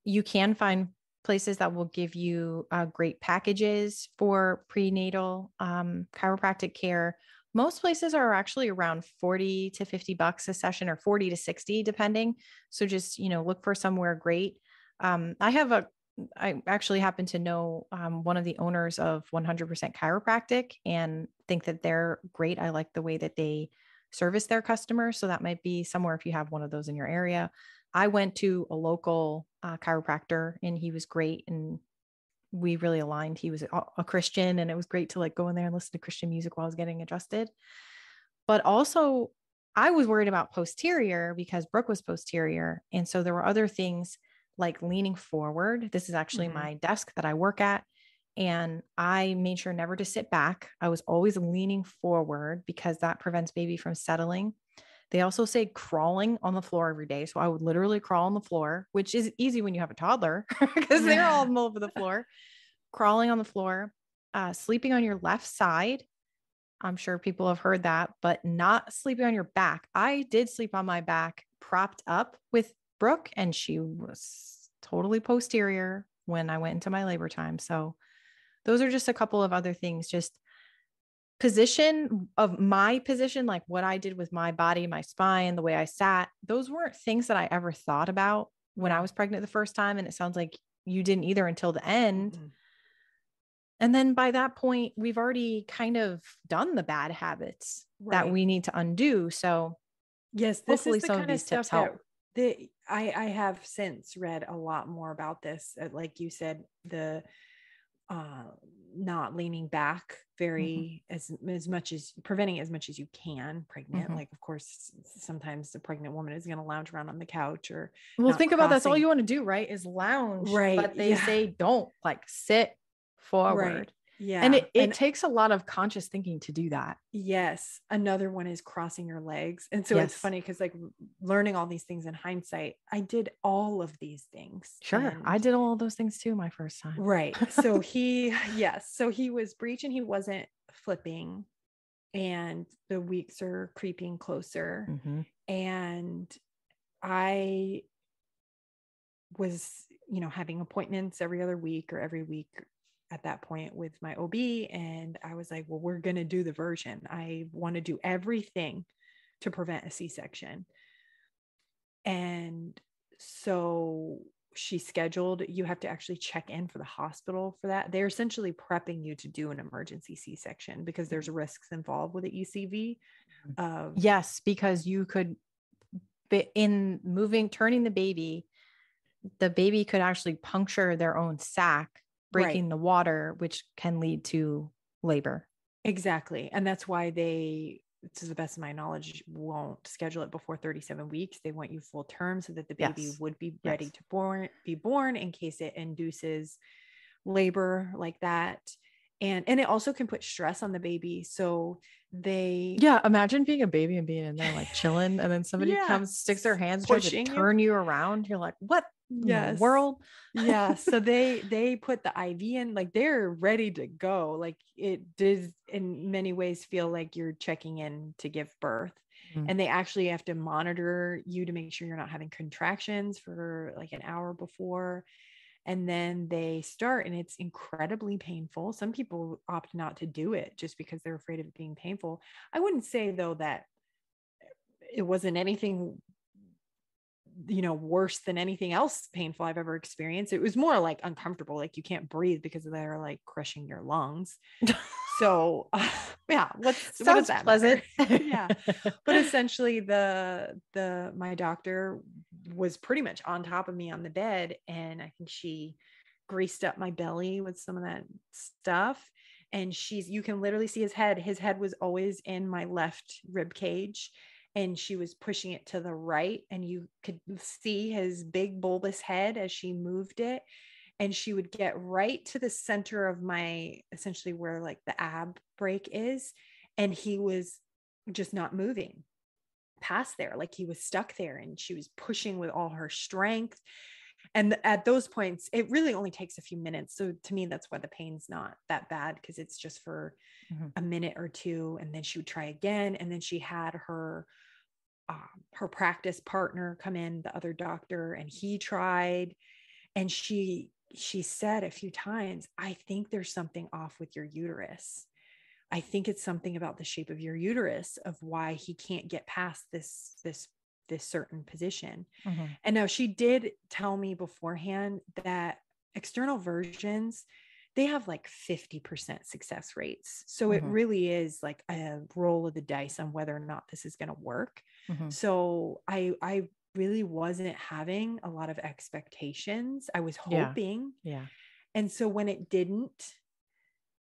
You can find places that will give you uh, great packages for prenatal um, chiropractic care. Most places are actually around 40 to 50 bucks a session or 40 to 60 depending. So just, you know, look for somewhere great. Um, I have a I actually happen to know um, one of the owners of 100% Chiropractic and think that they're great. I like the way that they service their customers. So that might be somewhere if you have one of those in your area. I went to a local uh, chiropractor and he was great and we really aligned. He was a, a Christian and it was great to like go in there and listen to Christian music while I was getting adjusted. But also, I was worried about posterior because Brooke was posterior. And so there were other things like leaning forward. This is actually Mhm. my desk that I work at. And I made sure never to sit back. I was always leaning forward because that prevents baby from settling. They also say crawling on the floor every day. So I would literally crawl on the floor, which is easy when you have a toddler because they're all over the floor, crawling on the floor, uh, sleeping on your left side. I'm sure people have heard that, but not sleeping on your back. I did sleep on my back, propped up with Brooke, and she was totally posterior when I went into my labor time. So, those are just a couple of other things. Just position of my position, like what I did with my body, my spine, the way I sat, those weren't things that I ever thought about when I was pregnant the first time. And it sounds like you didn't either until the end. Mhm. And then by that point, we've already kind of done the bad habits that we need to undo. So Yes, this Hopefully is the some of kind of these tips help. the I I have since read a lot more about this. uh, Like you said, the uh not leaning back very as as much as preventing as much as you can pregnant Mhm. like of course sometimes the pregnant woman is going to lounge around on the couch or Well, think about that's all you want to do, right? Is lounge. Right, But they yeah. say don't like sit forward. Yeah And it, it takes a lot of conscious thinking to do that. Yes. Another one is crossing your legs. And so it's funny because, like, learning all these things in hindsight, I did all of these things. Sure. I did all those things too my first time. Right. So he, yes. So he was breaching, he wasn't flipping, and the weeks are creeping closer. Mhm. And I was, you know, having appointments every other week or every week at that point with my OB. And I was like, well, we're going to do the version. I want to do everything to prevent a C section. And so she scheduled, you have to actually check in for the hospital for that. They're essentially prepping you to do an emergency C section because there's mm-hmm. risks involved with the ECV. Mm-hmm. Of, Yes, because you could in moving, turning the baby, the baby could actually puncture their own sac, Right. breaking the water, which can lead to labor. Exactly. And that's why they, to the best of my knowledge, won't schedule it before 37 weeks. They want you full term so that the baby Yes. would be ready Yes. to born be born in case it induces labor like that. And and it also can put stress on the baby. So they Yeah, imagine being a baby and being in there like chilling, and then somebody Yeah, comes, sticks their hands, tries to pushing you. turn you around. You're like, what in the Yes. world? yeah so they they put the iv in like they're ready to go like it does in many ways feel like you're checking in to give birth Mhm. and they actually have to monitor you to make sure you're not having contractions for like an hour before and then they start and it's incredibly painful. Some people opt not to do it just because they're afraid of it being painful. I wouldn't say though that it wasn't anything you know worse than anything else painful i've ever experienced. It was more like uncomfortable like you can't breathe because they're like crushing your lungs so yeah what's what does that pleasant. yeah. But essentially the the my doctor was pretty much on top of me on the bed and i think she greased up my belly with some of that stuff and she's you can literally see his head. His head was always in my left rib cage and she was pushing it to the right and you could see his big bulbous head as she moved it and she would get right to the center of my essentially where like the ab break is and he was just not moving past there. Like he was stuck there and she was pushing with all her strength. And at those points it really only takes a few minutes. So to me that's why the pain's not that bad because it's just for Mhm. a minute or two and then she would try again and then she had her um, her practice partner come in the other doctor and he tried and she she said a few times i think there's something off with your uterus i think it's something about the shape of your uterus of why he can't get past this this this certain position Mhm. and now she did tell me beforehand that external versions, they have like 50% success rates. So it Mhm. really is like a roll of the dice on whether or not this is going to work. Mhm. So I I really wasn't having a lot of expectations. I was hoping. Yeah. And so when it didn't,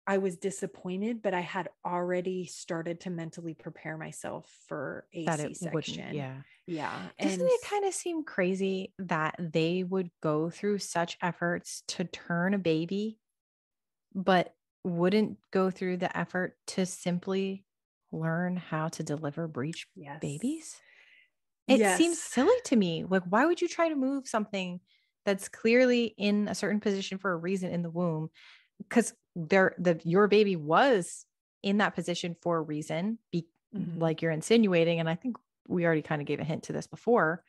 I was disappointed, but I had already started to mentally prepare myself for a That it C-section. wouldn't. Yeah. Yeah. Doesn't and it kind of seem crazy that they would go through such efforts to turn a baby, but wouldn't go through the effort to simply learn how to deliver breech yes. babies? It seems silly to me. Like, why would you try to move something that's clearly in a certain position for a reason in the womb? Because there, the your baby was in that position for a reason, be, Mhm. like you're insinuating. And I think we already kind of gave a hint to this before.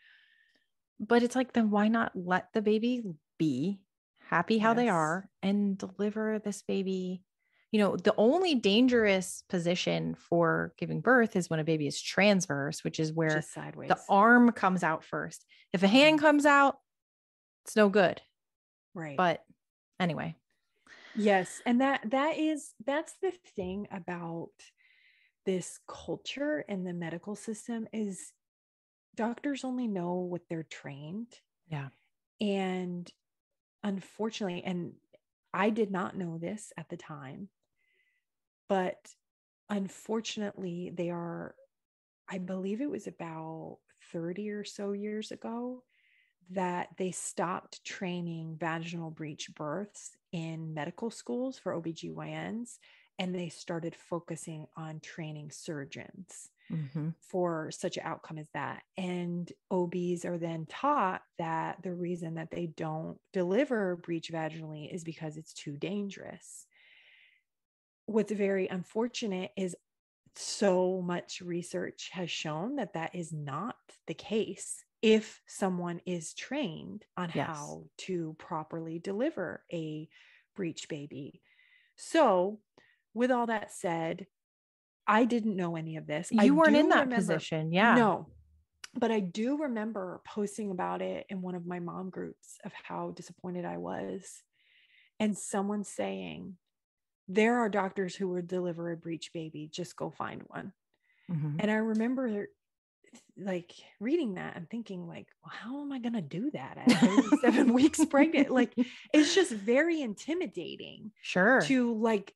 But it's like, then why not let the baby be happy how they are and deliver this baby you know, the only dangerous position for giving birth is when a baby is transverse, which is where the arm comes out first. If a hand Mhm. comes out, it's no good. right. But anyway, Yes, and that that is that's the thing about this culture and the medical system is doctors only know what they're trained. Yeah. And unfortunately, and I did not know this at the time, but unfortunately, they are, I believe it was about 30 or so years ago that they stopped training vaginal breech births in medical schools for OBGYNs and they started focusing on training surgeons Mhm. for such an outcome as that. And OBs are then taught that the reason that they don't deliver breech vaginally is because it's too dangerous. What's very unfortunate is so much research has shown that that is not the case if someone is trained on Yes. how to properly deliver a breech baby. So, with all that said, I didn't know any of this. I you weren't in that remember- position. Yeah. No. But I do remember posting about it in one of my mom groups of how disappointed I was. And someone saying, there are doctors who would deliver a breech baby, just go find one. Mhm. And I remember like reading that and thinking like, well, how am I going to do that at 37 weeks pregnant? Like it's just very intimidating Sure. to like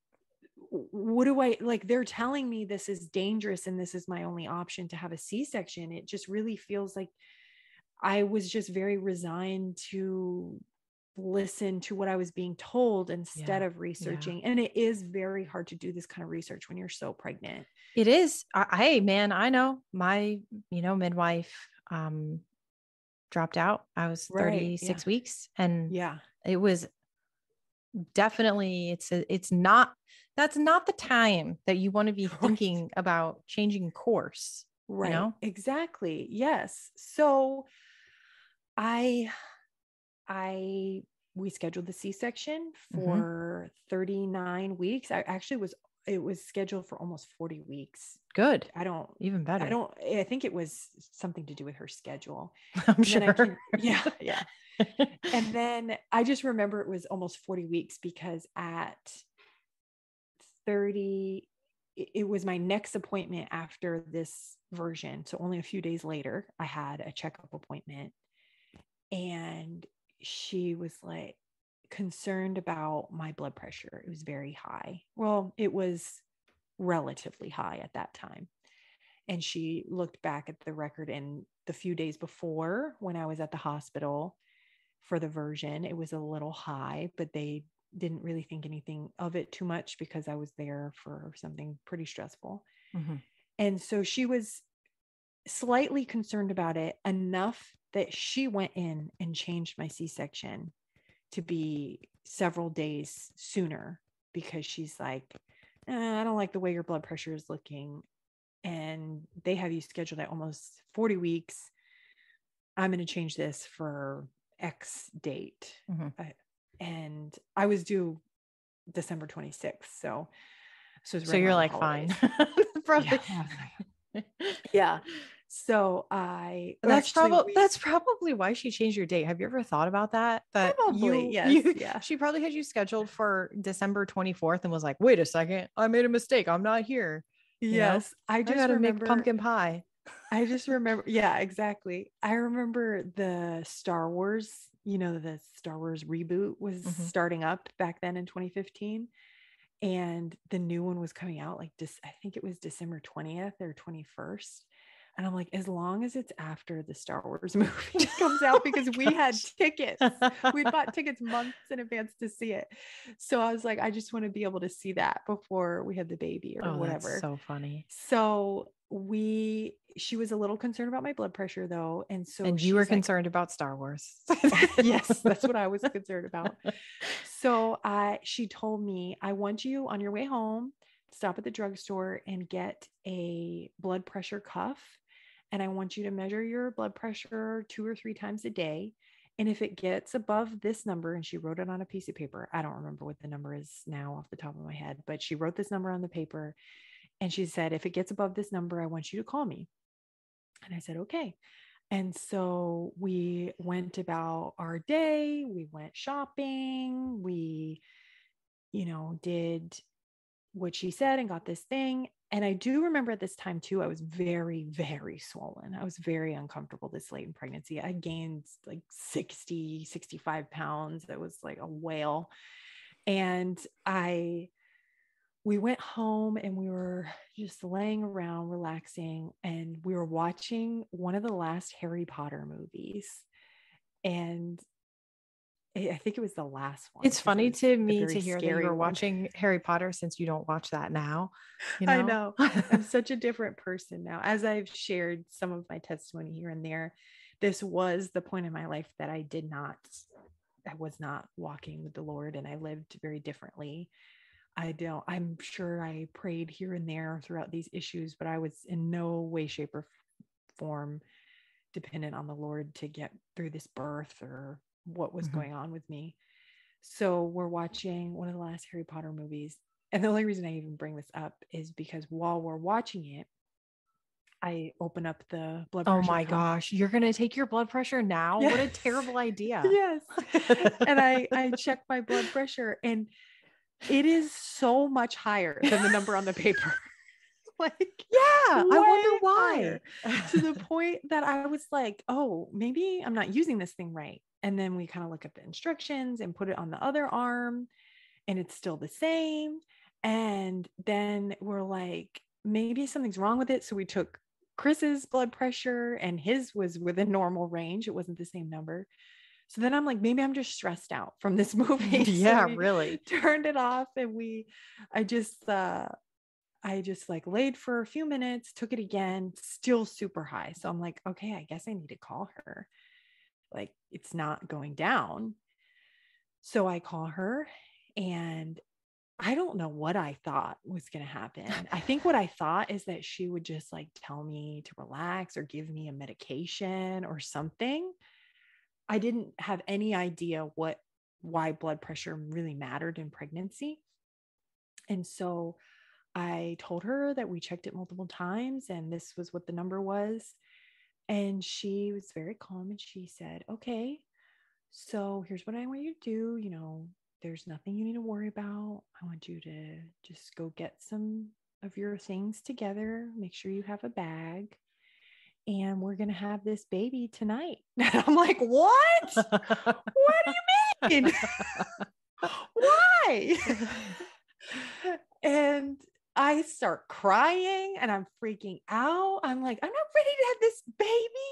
what do I like they're telling me this is dangerous and this is my only option to have a C-section it just really feels like I was just very resigned to listen to what I was being told instead Yeah, of researching and it is very hard to do this kind of research when you're so pregnant It is. Hey, man, I know my, you know, midwife um dropped out. I was Right, 36 weeks and yeah it was definitely it's a, it's not that's not the time that you want to be Right. thinking about changing course. right know? exactly yes so I I we scheduled the C-section Mhm. for 39 weeks I actually was it was scheduled for almost 40 weeks Good. I don't Even better. I don't I think it was something to do with her schedule. I'm And sure. yeah, yeah. And then I just remember it was almost 40 weeks because at 30 it was my next appointment after this version. So only a few days later, I had a checkup appointment and she was like concerned about my blood pressure. It was very high. Well, it was relatively high at that time. And she looked back at the record and the few days before when I was at the hospital for the version, it was a little high, but they didn't really think anything of it too much because I was there for something pretty stressful. Mhm. And so she was slightly concerned about it enough that she went in and changed my C section to be several days sooner because she's like, "Eh, I don't like the way your blood pressure is looking. And they have you scheduled at almost 40 weeks. I'm going to change this for X date. Mhm. I- and I was due December 26th. So, so, was So you're like, fine. Probably. Yeah, I yeah. So I That's probably that's probably why she changed your date. Have you ever thought about that? That Probably, you, yes, you- yeah. She probably had you scheduled for December 24th and was like, wait a second, I made a mistake. I'm not here. you yes. I I just gotta remember make pumpkin pie. I just remember, yeah, exactly. I remember the Star Wars, you know, the Star Wars reboot was Mhm. starting up back then in 2015. And the new one was coming out like this, I think it was December 20th or 21st. And I'm like, as long as it's after the Star Wars movie comes out, because we oh had tickets. We'd bought tickets months in advance to see it. So I was like, I just want to be able to see that before we had the baby or Oh, whatever. that's so funny. So we, she was a little concerned about my blood pressure though, and so and you were like- concerned about Star Wars. yes, that's what I was concerned about. So I, she told me, I want you on your way home, stop at the drugstore and get a blood pressure cuff, and I want you to measure your blood pressure two or three times a day, And if it gets above this number, and she wrote it on a piece of paper, I don't remember what the number is now off the top of my head, but she wrote this number on the paper and she said, if it gets above this number, I want you to call me. And I said, okay. And so we went about our day, we went shopping, we, you know, did what she said and got this thing. And I do remember at this time too, I was very, very swollen. I was very uncomfortable this late in pregnancy. I gained like 60, 65 pounds. That was like a whale. And I, we went home and we were just laying around relaxing and we were watching one of the last Harry Potter movies. And I think it was the last one. It's funny it to me to hear that you were watching Harry Potter since you don't watch that now. You know? I know. I'm such a different person now. As I've shared some of my testimony here and there, this was the point in my life that I did not, I was not walking with the Lord and I lived very differently. I don't, I'm sure I prayed here and there throughout these issues, but I was in no way, shape, or form dependent on the Lord to get through this birth or what was mm-hmm. going on with me. So we're watching one of the last Harry Potter movies. And the only reason I even bring this up is because while we're watching it, I open up the blood Oh my gosh, you're going to take your blood pressure now? Yes. What a terrible idea. yes. and I I check my blood pressure and it is so much higher than the number on the paper. like, yeah, I wonder why. to the point that I was like, oh, maybe I'm not using this thing right. And then we kind of look at the instructions and put it on the other arm, and it's still the same. And then we're like, maybe something's wrong with it. So we took Chris's blood pressure, and his was within normal range. It wasn't the same number. So then I'm like, maybe I'm just stressed out from this movie. yeah, really. Turned it off and we, I just, uh, I just like laid for a few minutes, took it again, still super high. So I'm like, okay, I guess I need to call her. Like it's not going down. So I call her and I don't know what I thought was going to happen. I think what I thought is that she would just like tell me to relax or give me a medication or something. I didn't have any idea what why blood pressure really mattered in pregnancy. And so I told her that we checked it multiple times and this was what the number was. And she was very calm and she said, Okay, so here's what I want you to do. You know, there's nothing you need to worry about. I want you to just go get some of your things together, make sure you have a bag and we're going to have this baby tonight. And I'm like, what? what do you mean? Why? and I start crying and I'm freaking out. I'm like, I'm not ready to have this baby.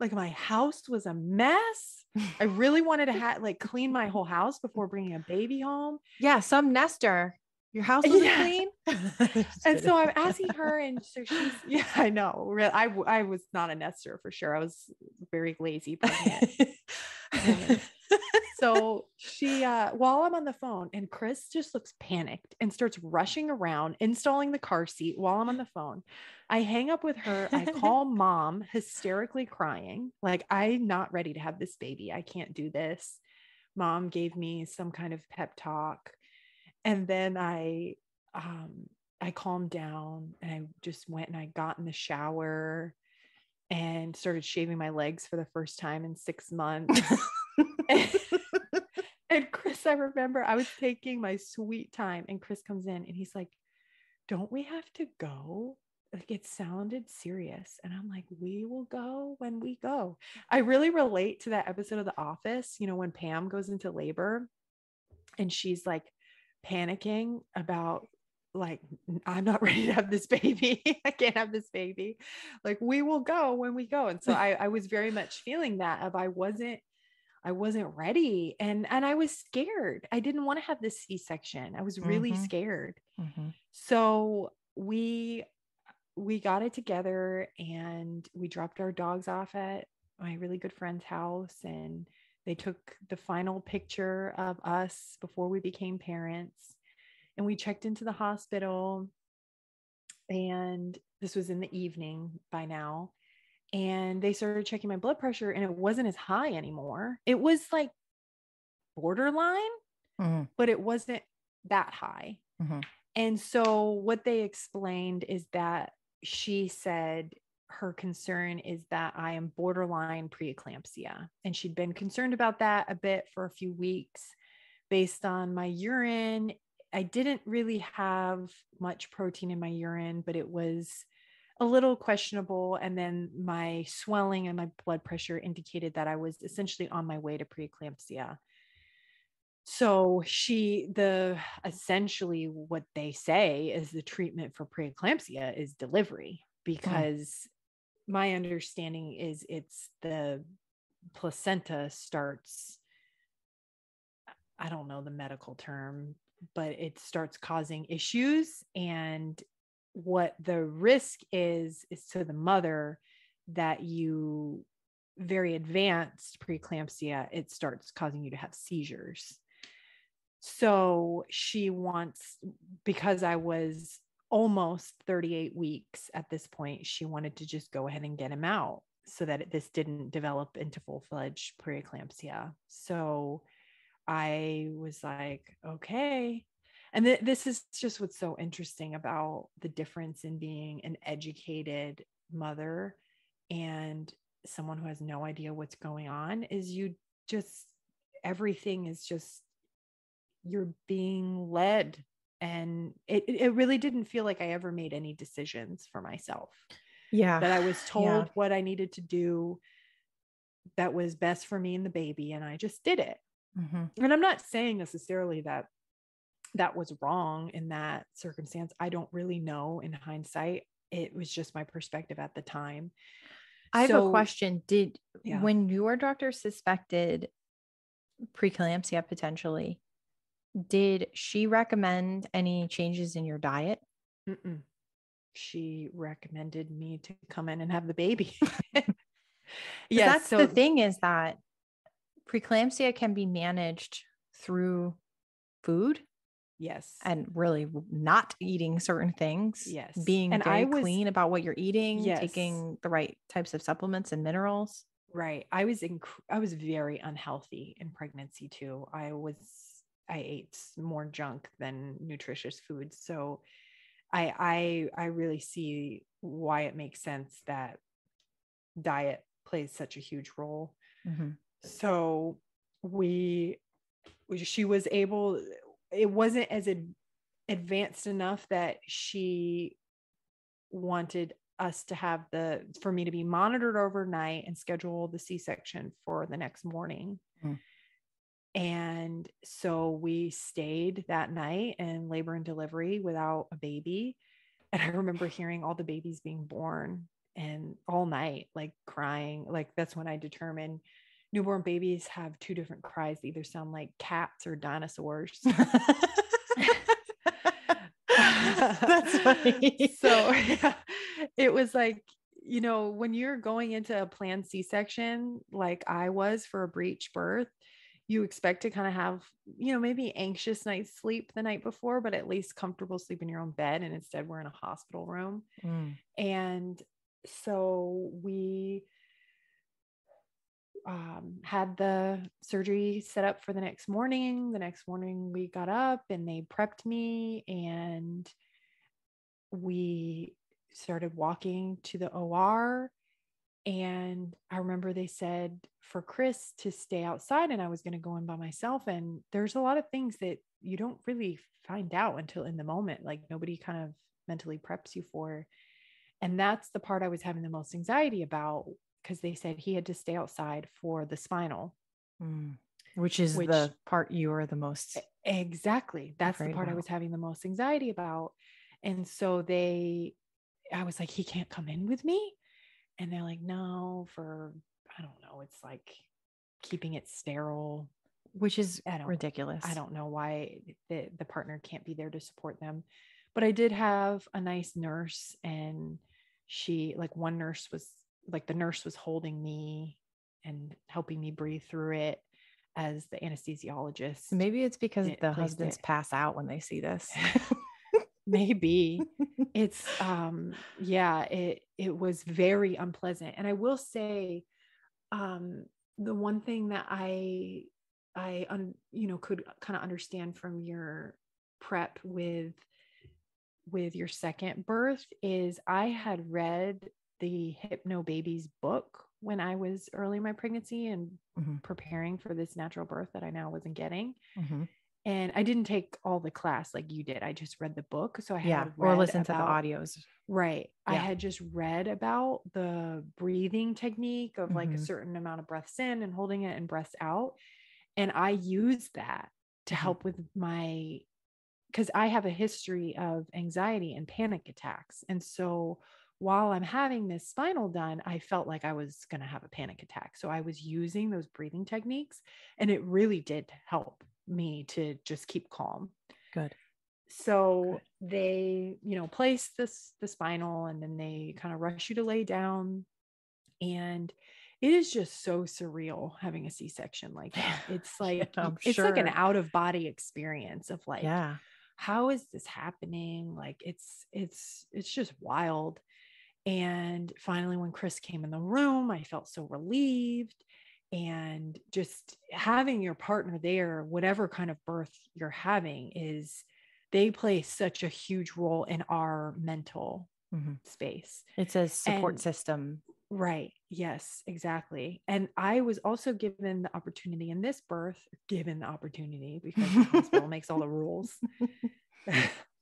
Like my house was a mess. I really wanted to have like clean my whole house before bringing a baby home. Yeah, some nester your house was yeah. clean. and so I'm asking her, and so she's, yeah, I know. I, I was not a nester for sure. I was very lazy. so she, uh, while I'm on the phone, and Chris just looks panicked and starts rushing around, installing the car seat while I'm on the phone. I hang up with her. I call mom, hysterically crying, like, I'm not ready to have this baby. I can't do this. Mom gave me some kind of pep talk and then I um I calmed down and I just went and I got in the shower and started shaving my legs for the first time in 6 months. and, and Chris, I remember I was taking my sweet time and Chris comes in and he's like, "Don't we have to go?" like it sounded serious and i'm like we will go when we go i really relate to that episode of the office you know when pam goes into labor and she's like panicking about like i'm not ready to have this baby. I can't have this baby. Like we will go when we go. And so I, I was very much feeling that of i wasn't i wasn't ready. And and i was scared. I didn't want to have this c-section. I was really mm-hmm. scared. Mm-hmm. so we we got it together and we dropped our dogs off at my really good friend's house and they took the final picture of us before we became parents. And we checked into the hospital. And this was in the evening by now. and they started checking my blood pressure and it wasn't as high anymore. It was like borderline, Mhm. but it wasn't that high. Mhm. And so what they explained is that she said her concern is that I am borderline preeclampsia. And she'd been concerned about that a bit for a few weeks based on my urine. I didn't really have much protein in my urine, but it was a little questionable. And then my swelling and my blood pressure indicated that I was essentially on my way to preeclampsia. So she, the essentially what they say is the treatment for preeclampsia is delivery mm. because my understanding is it's the placenta starts I don't know the medical term, but it starts causing issues. And what the risk is, is to the mother that you very advanced preeclampsia, it starts causing you to have seizures. So she wants, because I was almost 38 weeks at this point, she wanted to just go ahead and get him out so that this didn't develop into full fledged preeclampsia. So I was like, okay. And th- this is just what's so interesting about the difference in being an educated mother and someone who has no idea what's going on is you just everything is just you're being led and it it really didn't feel like I ever made any decisions for myself Yeah. that I was told Yeah. what I needed to do that was best for me and the baby and I just did it Mhm. and i'm not saying necessarily that that was wrong in that circumstance i don't really know in hindsight it was just my perspective at the time I have a question. Did Yeah. when your doctor suspected preeclampsia potentially, did she recommend any changes in your diet? Mm-mm. she recommended me to come in and have the baby. yeah, that's so the thing is that preeclampsia can be managed through food yes and really not eating certain things. Yes. Being And very I was- clean about what you're eating, Yes. taking the right types of supplements and minerals. right i was inc- i was very unhealthy in pregnancy too i was i ate more junk than nutritious food so i i i really see why it makes sense that diet plays such a huge role Mhm. so we we- she was able it wasn't as ad, advanced enough that she wanted us to have the for me to be monitored overnight and schedule the c-section for the next morning Mm. And so we stayed that night in labor and delivery without a baby and i remember hearing all the babies being born and all night like crying like that's when i determined newborn babies have two different cries they either sound like cats or dinosaurs That's funny. so yeah, it was like you know when you're going into a planned c-section like i was for a breech birth you expect to kind of have you know maybe anxious night's sleep the night before but at least comfortable sleep in your own bed and instead we're in a hospital room Mm. and so we um, had the surgery set up for the next morning. The next morning, we got up and they prepped me, and we started walking to the OR. And I remember they said for Chris to stay outside, and I was going to go in by myself. And there's a lot of things that you don't really find out until in the moment. Like nobody kind of mentally preps you for. And that's the part I was having the most anxiety about because they said he had to stay outside for the spinal. Mm. Which is Which- the part you are the most. Exactly. That's the part I was having the most anxiety about. And so they, I was like, he can't come in with me. And they're like, no, for, I don't know, it's like keeping it sterile. Which is I don't- ridiculous. I don't know why the, the partner can't be there to support them. But I did have a nice nurse, and she, like, one nurse was like, the nurse was holding me and helping me breathe through it as the anesthesiologist. Maybe it's because it the husbands it. pass out when they see this. maybe it's um yeah it it was very unpleasant. And I will say, um, the one thing that I I un, you know could kind of understand from your prep with with your second birth is I had read the Hypnobabies book when I was early in my pregnancy and mm-hmm. preparing for this natural birth that I now wasn't getting. Mm-hmm. And I didn't take all the class like you did. I just read the book. So I yeah, had or listen to the audios. Right. Yeah. I had just read about the breathing technique of like mm-hmm. a certain amount of breaths in and holding it and breaths out. And I used that to mm-hmm. help with my because I have a history of anxiety and panic attacks. And so while I'm having this spinal done, I felt like I was going to have a panic attack. So I was using those breathing techniques and it really did help me to just keep calm. Good. So Good. they, you know, place this the spinal and then they kind of rush you to lay down and it is just so surreal having a C-section like that. It's like yeah, it's sure. like an out of body experience of like yeah how is this happening like it's it's it's just wild and finally when chris came in the room i felt so relieved and just having your partner there whatever kind of birth you're having is they play such a huge role in our mental mm-hmm. space. It's a support and, system. Right. Yes exactly. And i was also given the opportunity in this birth given the opportunity because the hospital makes all the rules.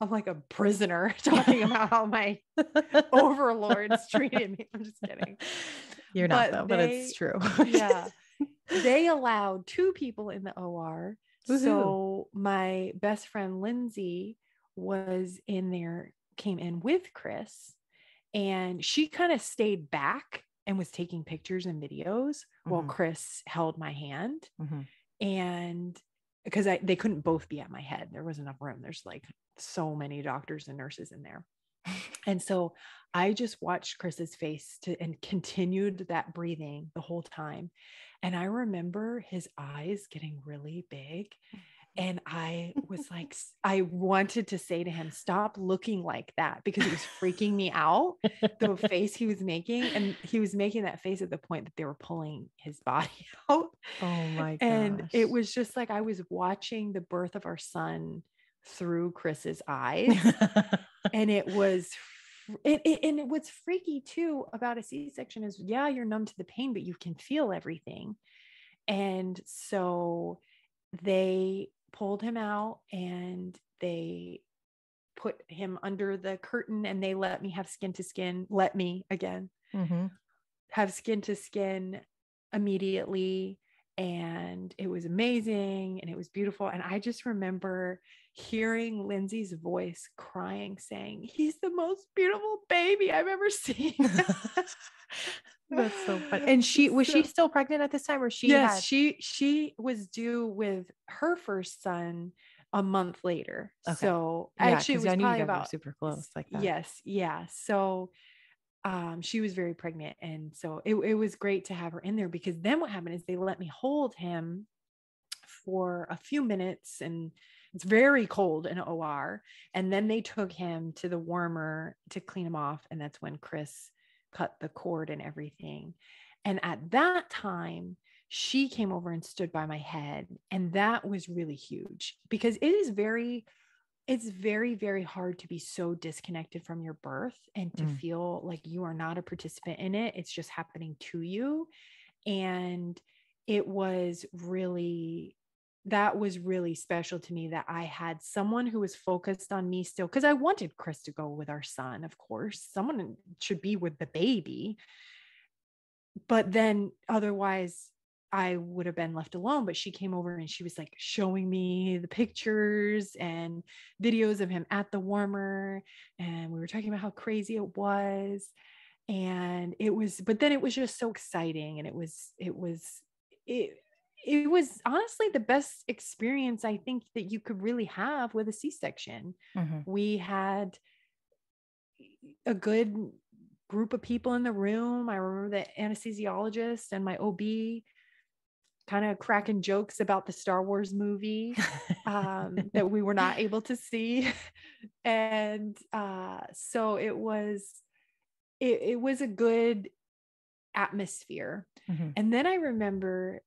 I'm like a prisoner talking about how my overlords treated me. I'm just kidding you're not but though they, but it's true yeah they allowed two people in the or Woo-hoo. so my best friend lindsay was in there came in with chris and she kind of stayed back and was taking pictures and videos mm-hmm. while Chris held my hand. Mm-hmm. And because I they couldn't both be at my head. There was enough room. There's like so many doctors and nurses in there. and so I just watched Chris's face to and continued that breathing the whole time. And I remember his eyes getting really big and I was like, I wanted to say to him, stop looking like that because it was freaking me out. The face he was making, and he was making that face at the point that they were pulling his body out. Oh my god. And it was just like I was watching the birth of our son through Chris's eyes. and it was it, it, and what's freaky too about a c-section is yeah you're numb to the pain but you can feel everything and so they pulled him out and they put him under the curtain and they let me have skin to skin, let me again mm-hmm. have skin to skin immediately. And it was amazing and it was beautiful. And I just remember hearing Lindsay's voice crying, saying, He's the most beautiful baby I've ever seen. That's so fun. And she was she still pregnant at this time, or she? Yes, had- she she was due with her first son a month later. Okay. So yeah, actually, it was I probably about super close like that. Yes, yeah. So um, she was very pregnant, and so it, it was great to have her in there because then what happened is they let me hold him for a few minutes and it's very cold in OR. And then they took him to the warmer to clean him off. And that's when Chris cut the cord and everything. And at that time, she came over and stood by my head. And that was really huge because it is very, it's very, very hard to be so disconnected from your birth and to mm. feel like you are not a participant in it. It's just happening to you. And it was really that was really special to me that I had someone who was focused on me still because I wanted Chris to go with our son, of course. Someone should be with the baby. But then otherwise, I would have been left alone. But she came over and she was like showing me the pictures and videos of him at the warmer. And we were talking about how crazy it was. And it was, but then it was just so exciting. And it was, it was, it, it was honestly the best experience I think that you could really have with a C section. Mm-hmm. We had a good group of people in the room. I remember the anesthesiologist and my OB kind of cracking jokes about the Star Wars movie um, that we were not able to see. And uh, so it was it, it was a good atmosphere. Mhm. And then I remember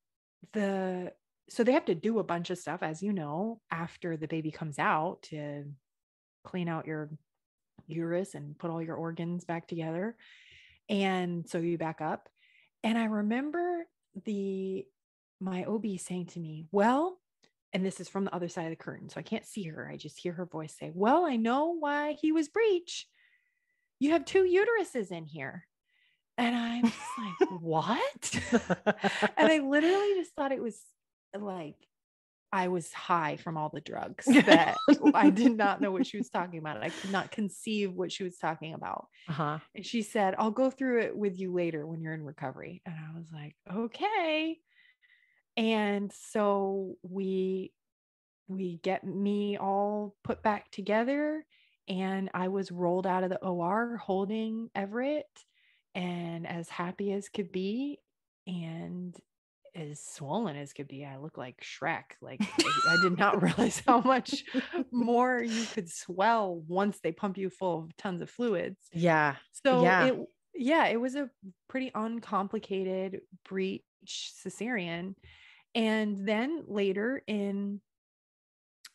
the so they have to do a bunch of stuff, as you know, after the baby comes out to clean out your uterus and put all your organs back together. And so you back up. And I remember the my OB saying to me, Well, and this is from the other side of the curtain. So I can't see her. I just hear her voice say, Well, I know why he was breech. You have two uteruses in here. And I'm just like, What? and I literally just thought it was like I was high from all the drugs that I did not know what she was talking about. I could not conceive what she was talking about. uh-huh. And she said, I'll go through it with you later when you're in recovery. And I was like, okay. And so we we get me all put back together and I was rolled out of the OR holding Everett and as happy as could be and as swollen as could be. I look like Shrek. Like I, I did not realize how much more you could swell once they pump you full of tons of fluids. Yeah. So Yeah. it yeah, it was a pretty uncomplicated breech cesarean. And then later in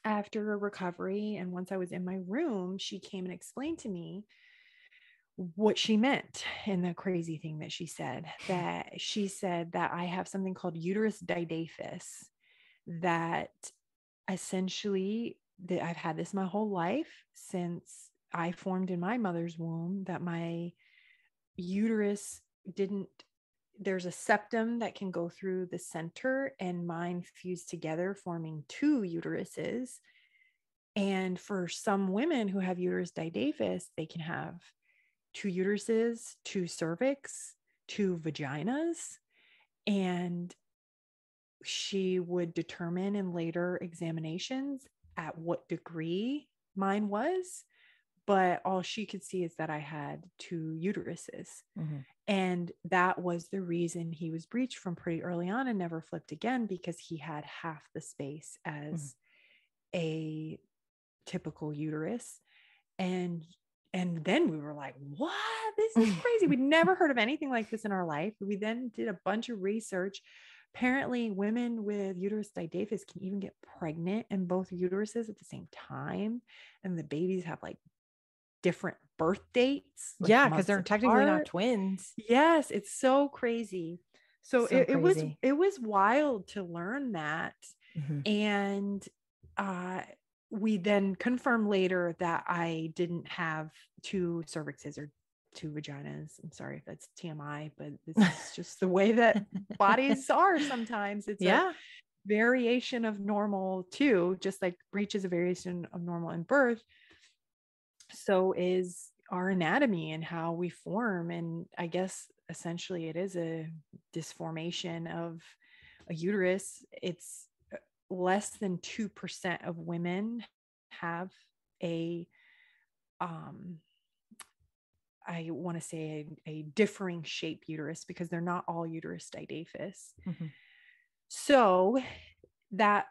after a recovery and once I was in my room, she came and explained to me what she meant and the crazy thing that she said hmm. that she said that I have something called uterus didelphys that essentially that I've had this my whole life since I formed in my mother's womb that my uterus didn't there's a septum that can go through the center and mine fused together forming two uteruses. And for some women who have uterus didelphys they can have two uteruses two cervix two vaginas and she would determine in later examinations at what degree mine was but all she could see is that i had two uteruses Mhm. and that was the reason he was breached from pretty early on and never flipped again because he had half the space as a typical uterus. And and then we were like, what? This is crazy. We'd never heard of anything like this in our life. We then did a bunch of research. Apparently, women with uterus didelphys can even get pregnant in both uteruses at the same time. And the babies have like different birth dates. like yeah, because they're technically not twins. Yes, it's so crazy. So, So it, it was it was wild to learn that. Mhm. And uh we then confirmed later that I didn't have two cervixes or two vaginas. I'm sorry if that's TMI, but this is just the way that bodies are sometimes. It's a Yeah. variation of normal too, just like breech is a variation of normal in birth. So is our anatomy and how we form. And I guess essentially it is a disformation of a uterus. It's uh, less than 2% of women have a um I want to say a, a differing shape uterus because they're not all uterus didelphys. Mhm. So that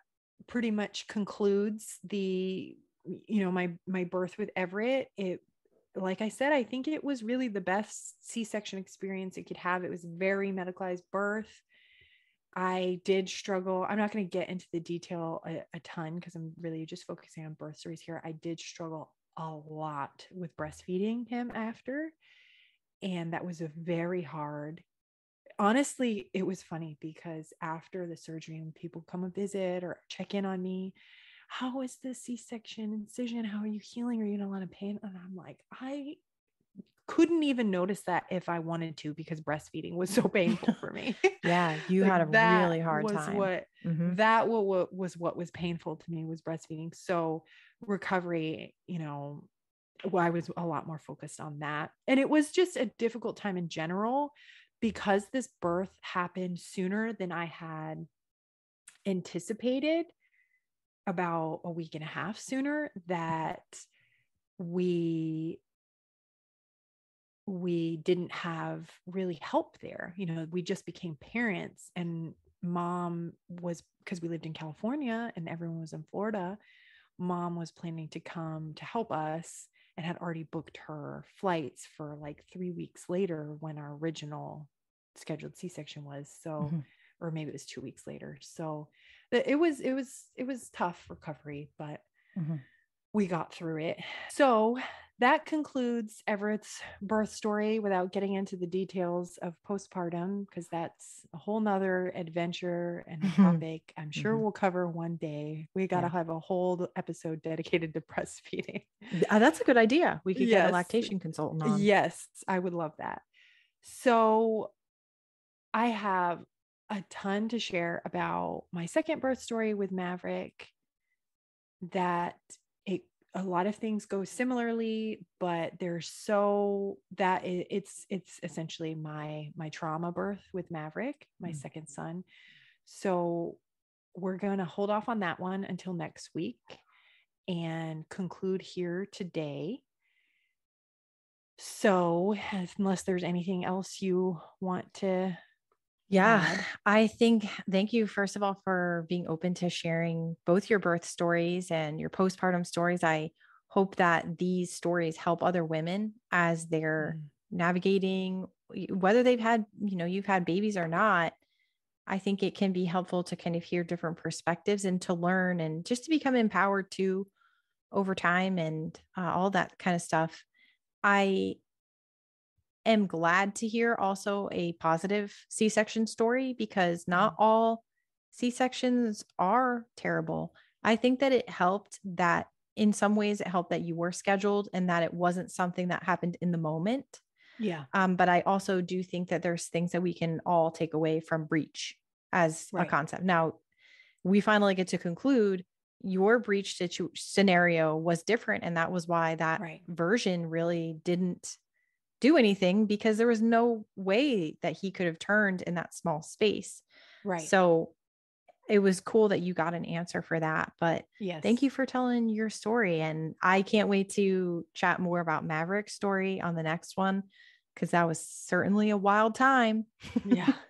pretty much concludes the you know my my birth with Everett. It like I said, I think it was really the best C-section experience it could have. It was very medicalized birth. I did struggle. I'm not going to get into the detail a, a ton because I'm really just focusing on birth stories here. I did struggle a lot with breastfeeding him after. And that was a very hard. Honestly, it was funny because after the surgery, when people come and visit or check in on me, how is the C-section incision? How are you healing? Are you in a lot of pain? And I'm like, I couldn't even notice that if I wanted to because breastfeeding was so painful for me. Yeah. You Like, had a really hard was time. What Mhm. that what, what was what was painful to me was breastfeeding. So recovery, you know, well, I was a lot more focused on that. And it was just a difficult time in general because this birth happened sooner than I had anticipated about a week and a half sooner that we we didn't have really help there. You know we just became parents and mom was because we lived in california and everyone was in florida mom was planning to come to help us and had already booked her flights for like three weeks later when our original scheduled c-section was so mm-hmm. or maybe it was two weeks later. So it was it was it was tough recovery but mm-hmm. we got through it so that concludes Everett's birth story without getting into the details of postpartum, because that's a whole nother adventure and mm-hmm. topic I'm sure mm-hmm. we'll cover one day. We got to yeah. have a whole episode dedicated to breastfeeding. Uh, that's a good idea. We could yes. get a lactation consultant on. Yes, I would love that. So I have a ton to share about my second birth story with Maverick that it a lot of things go similarly but there's so that it's it's essentially my my trauma birth with maverick my mm-hmm. second son so we're going to hold off on that one until next week and conclude here today so unless there's anything else you want to yeah, I think thank you, first of all, for being open to sharing both your birth stories and your postpartum stories. I hope that these stories help other women as they're mm. navigating, whether they've had, you know, you've had babies or not. I think it can be helpful to kind of hear different perspectives and to learn and just to become empowered to over time and uh, all that kind of stuff. I am glad to hear also a positive C section story because not mm-hmm. all C sections are terrible. I think that it helped that in some ways it helped that you were scheduled and that it wasn't something that happened in the moment. Yeah. Um, but I also do think that there's things that we can all take away from breech as right. a concept. Now, we finally get to conclude your breech situ- scenario was different. And that was why that right. version really didn't do anything because there was no way that he could have turned in that small space. Right. So it was cool that you got an answer for that. But yes. thank you for telling your story. And I can't wait to chat more about Maverick's story on the next one because that was certainly a wild time. yeah.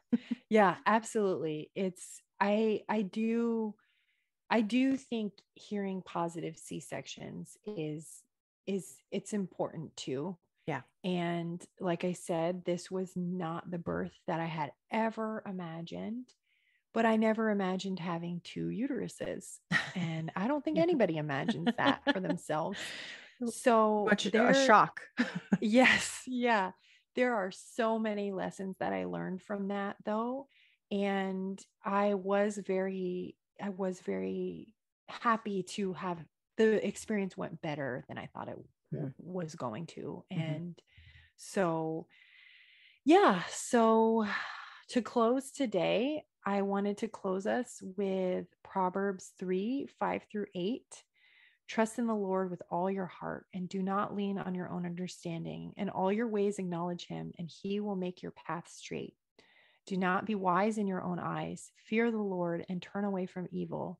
Yeah, absolutely. It's I I do I do think hearing positive C-sections is is it's important too yeah. And like I said, this was not the birth that I had ever imagined, but I never imagined having two uteruses. And I don't think anybody imagines that for themselves. So much there, a shock. yes. Yeah. There are so many lessons that I learned from that though. And I was very, I was very happy to have the experience went better than I thought it yeah. was going to. Mm-hmm. And so, yeah. So, to close today, I wanted to close us with Proverbs 3 5 through 8. Trust in the Lord with all your heart and do not lean on your own understanding. In all your ways, acknowledge him, and he will make your path straight. Do not be wise in your own eyes. Fear the Lord and turn away from evil.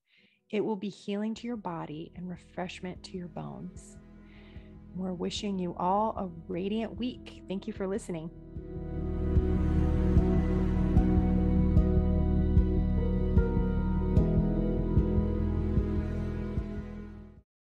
It will be healing to your body and refreshment to your bones. We're wishing you all a radiant week. Thank you for listening.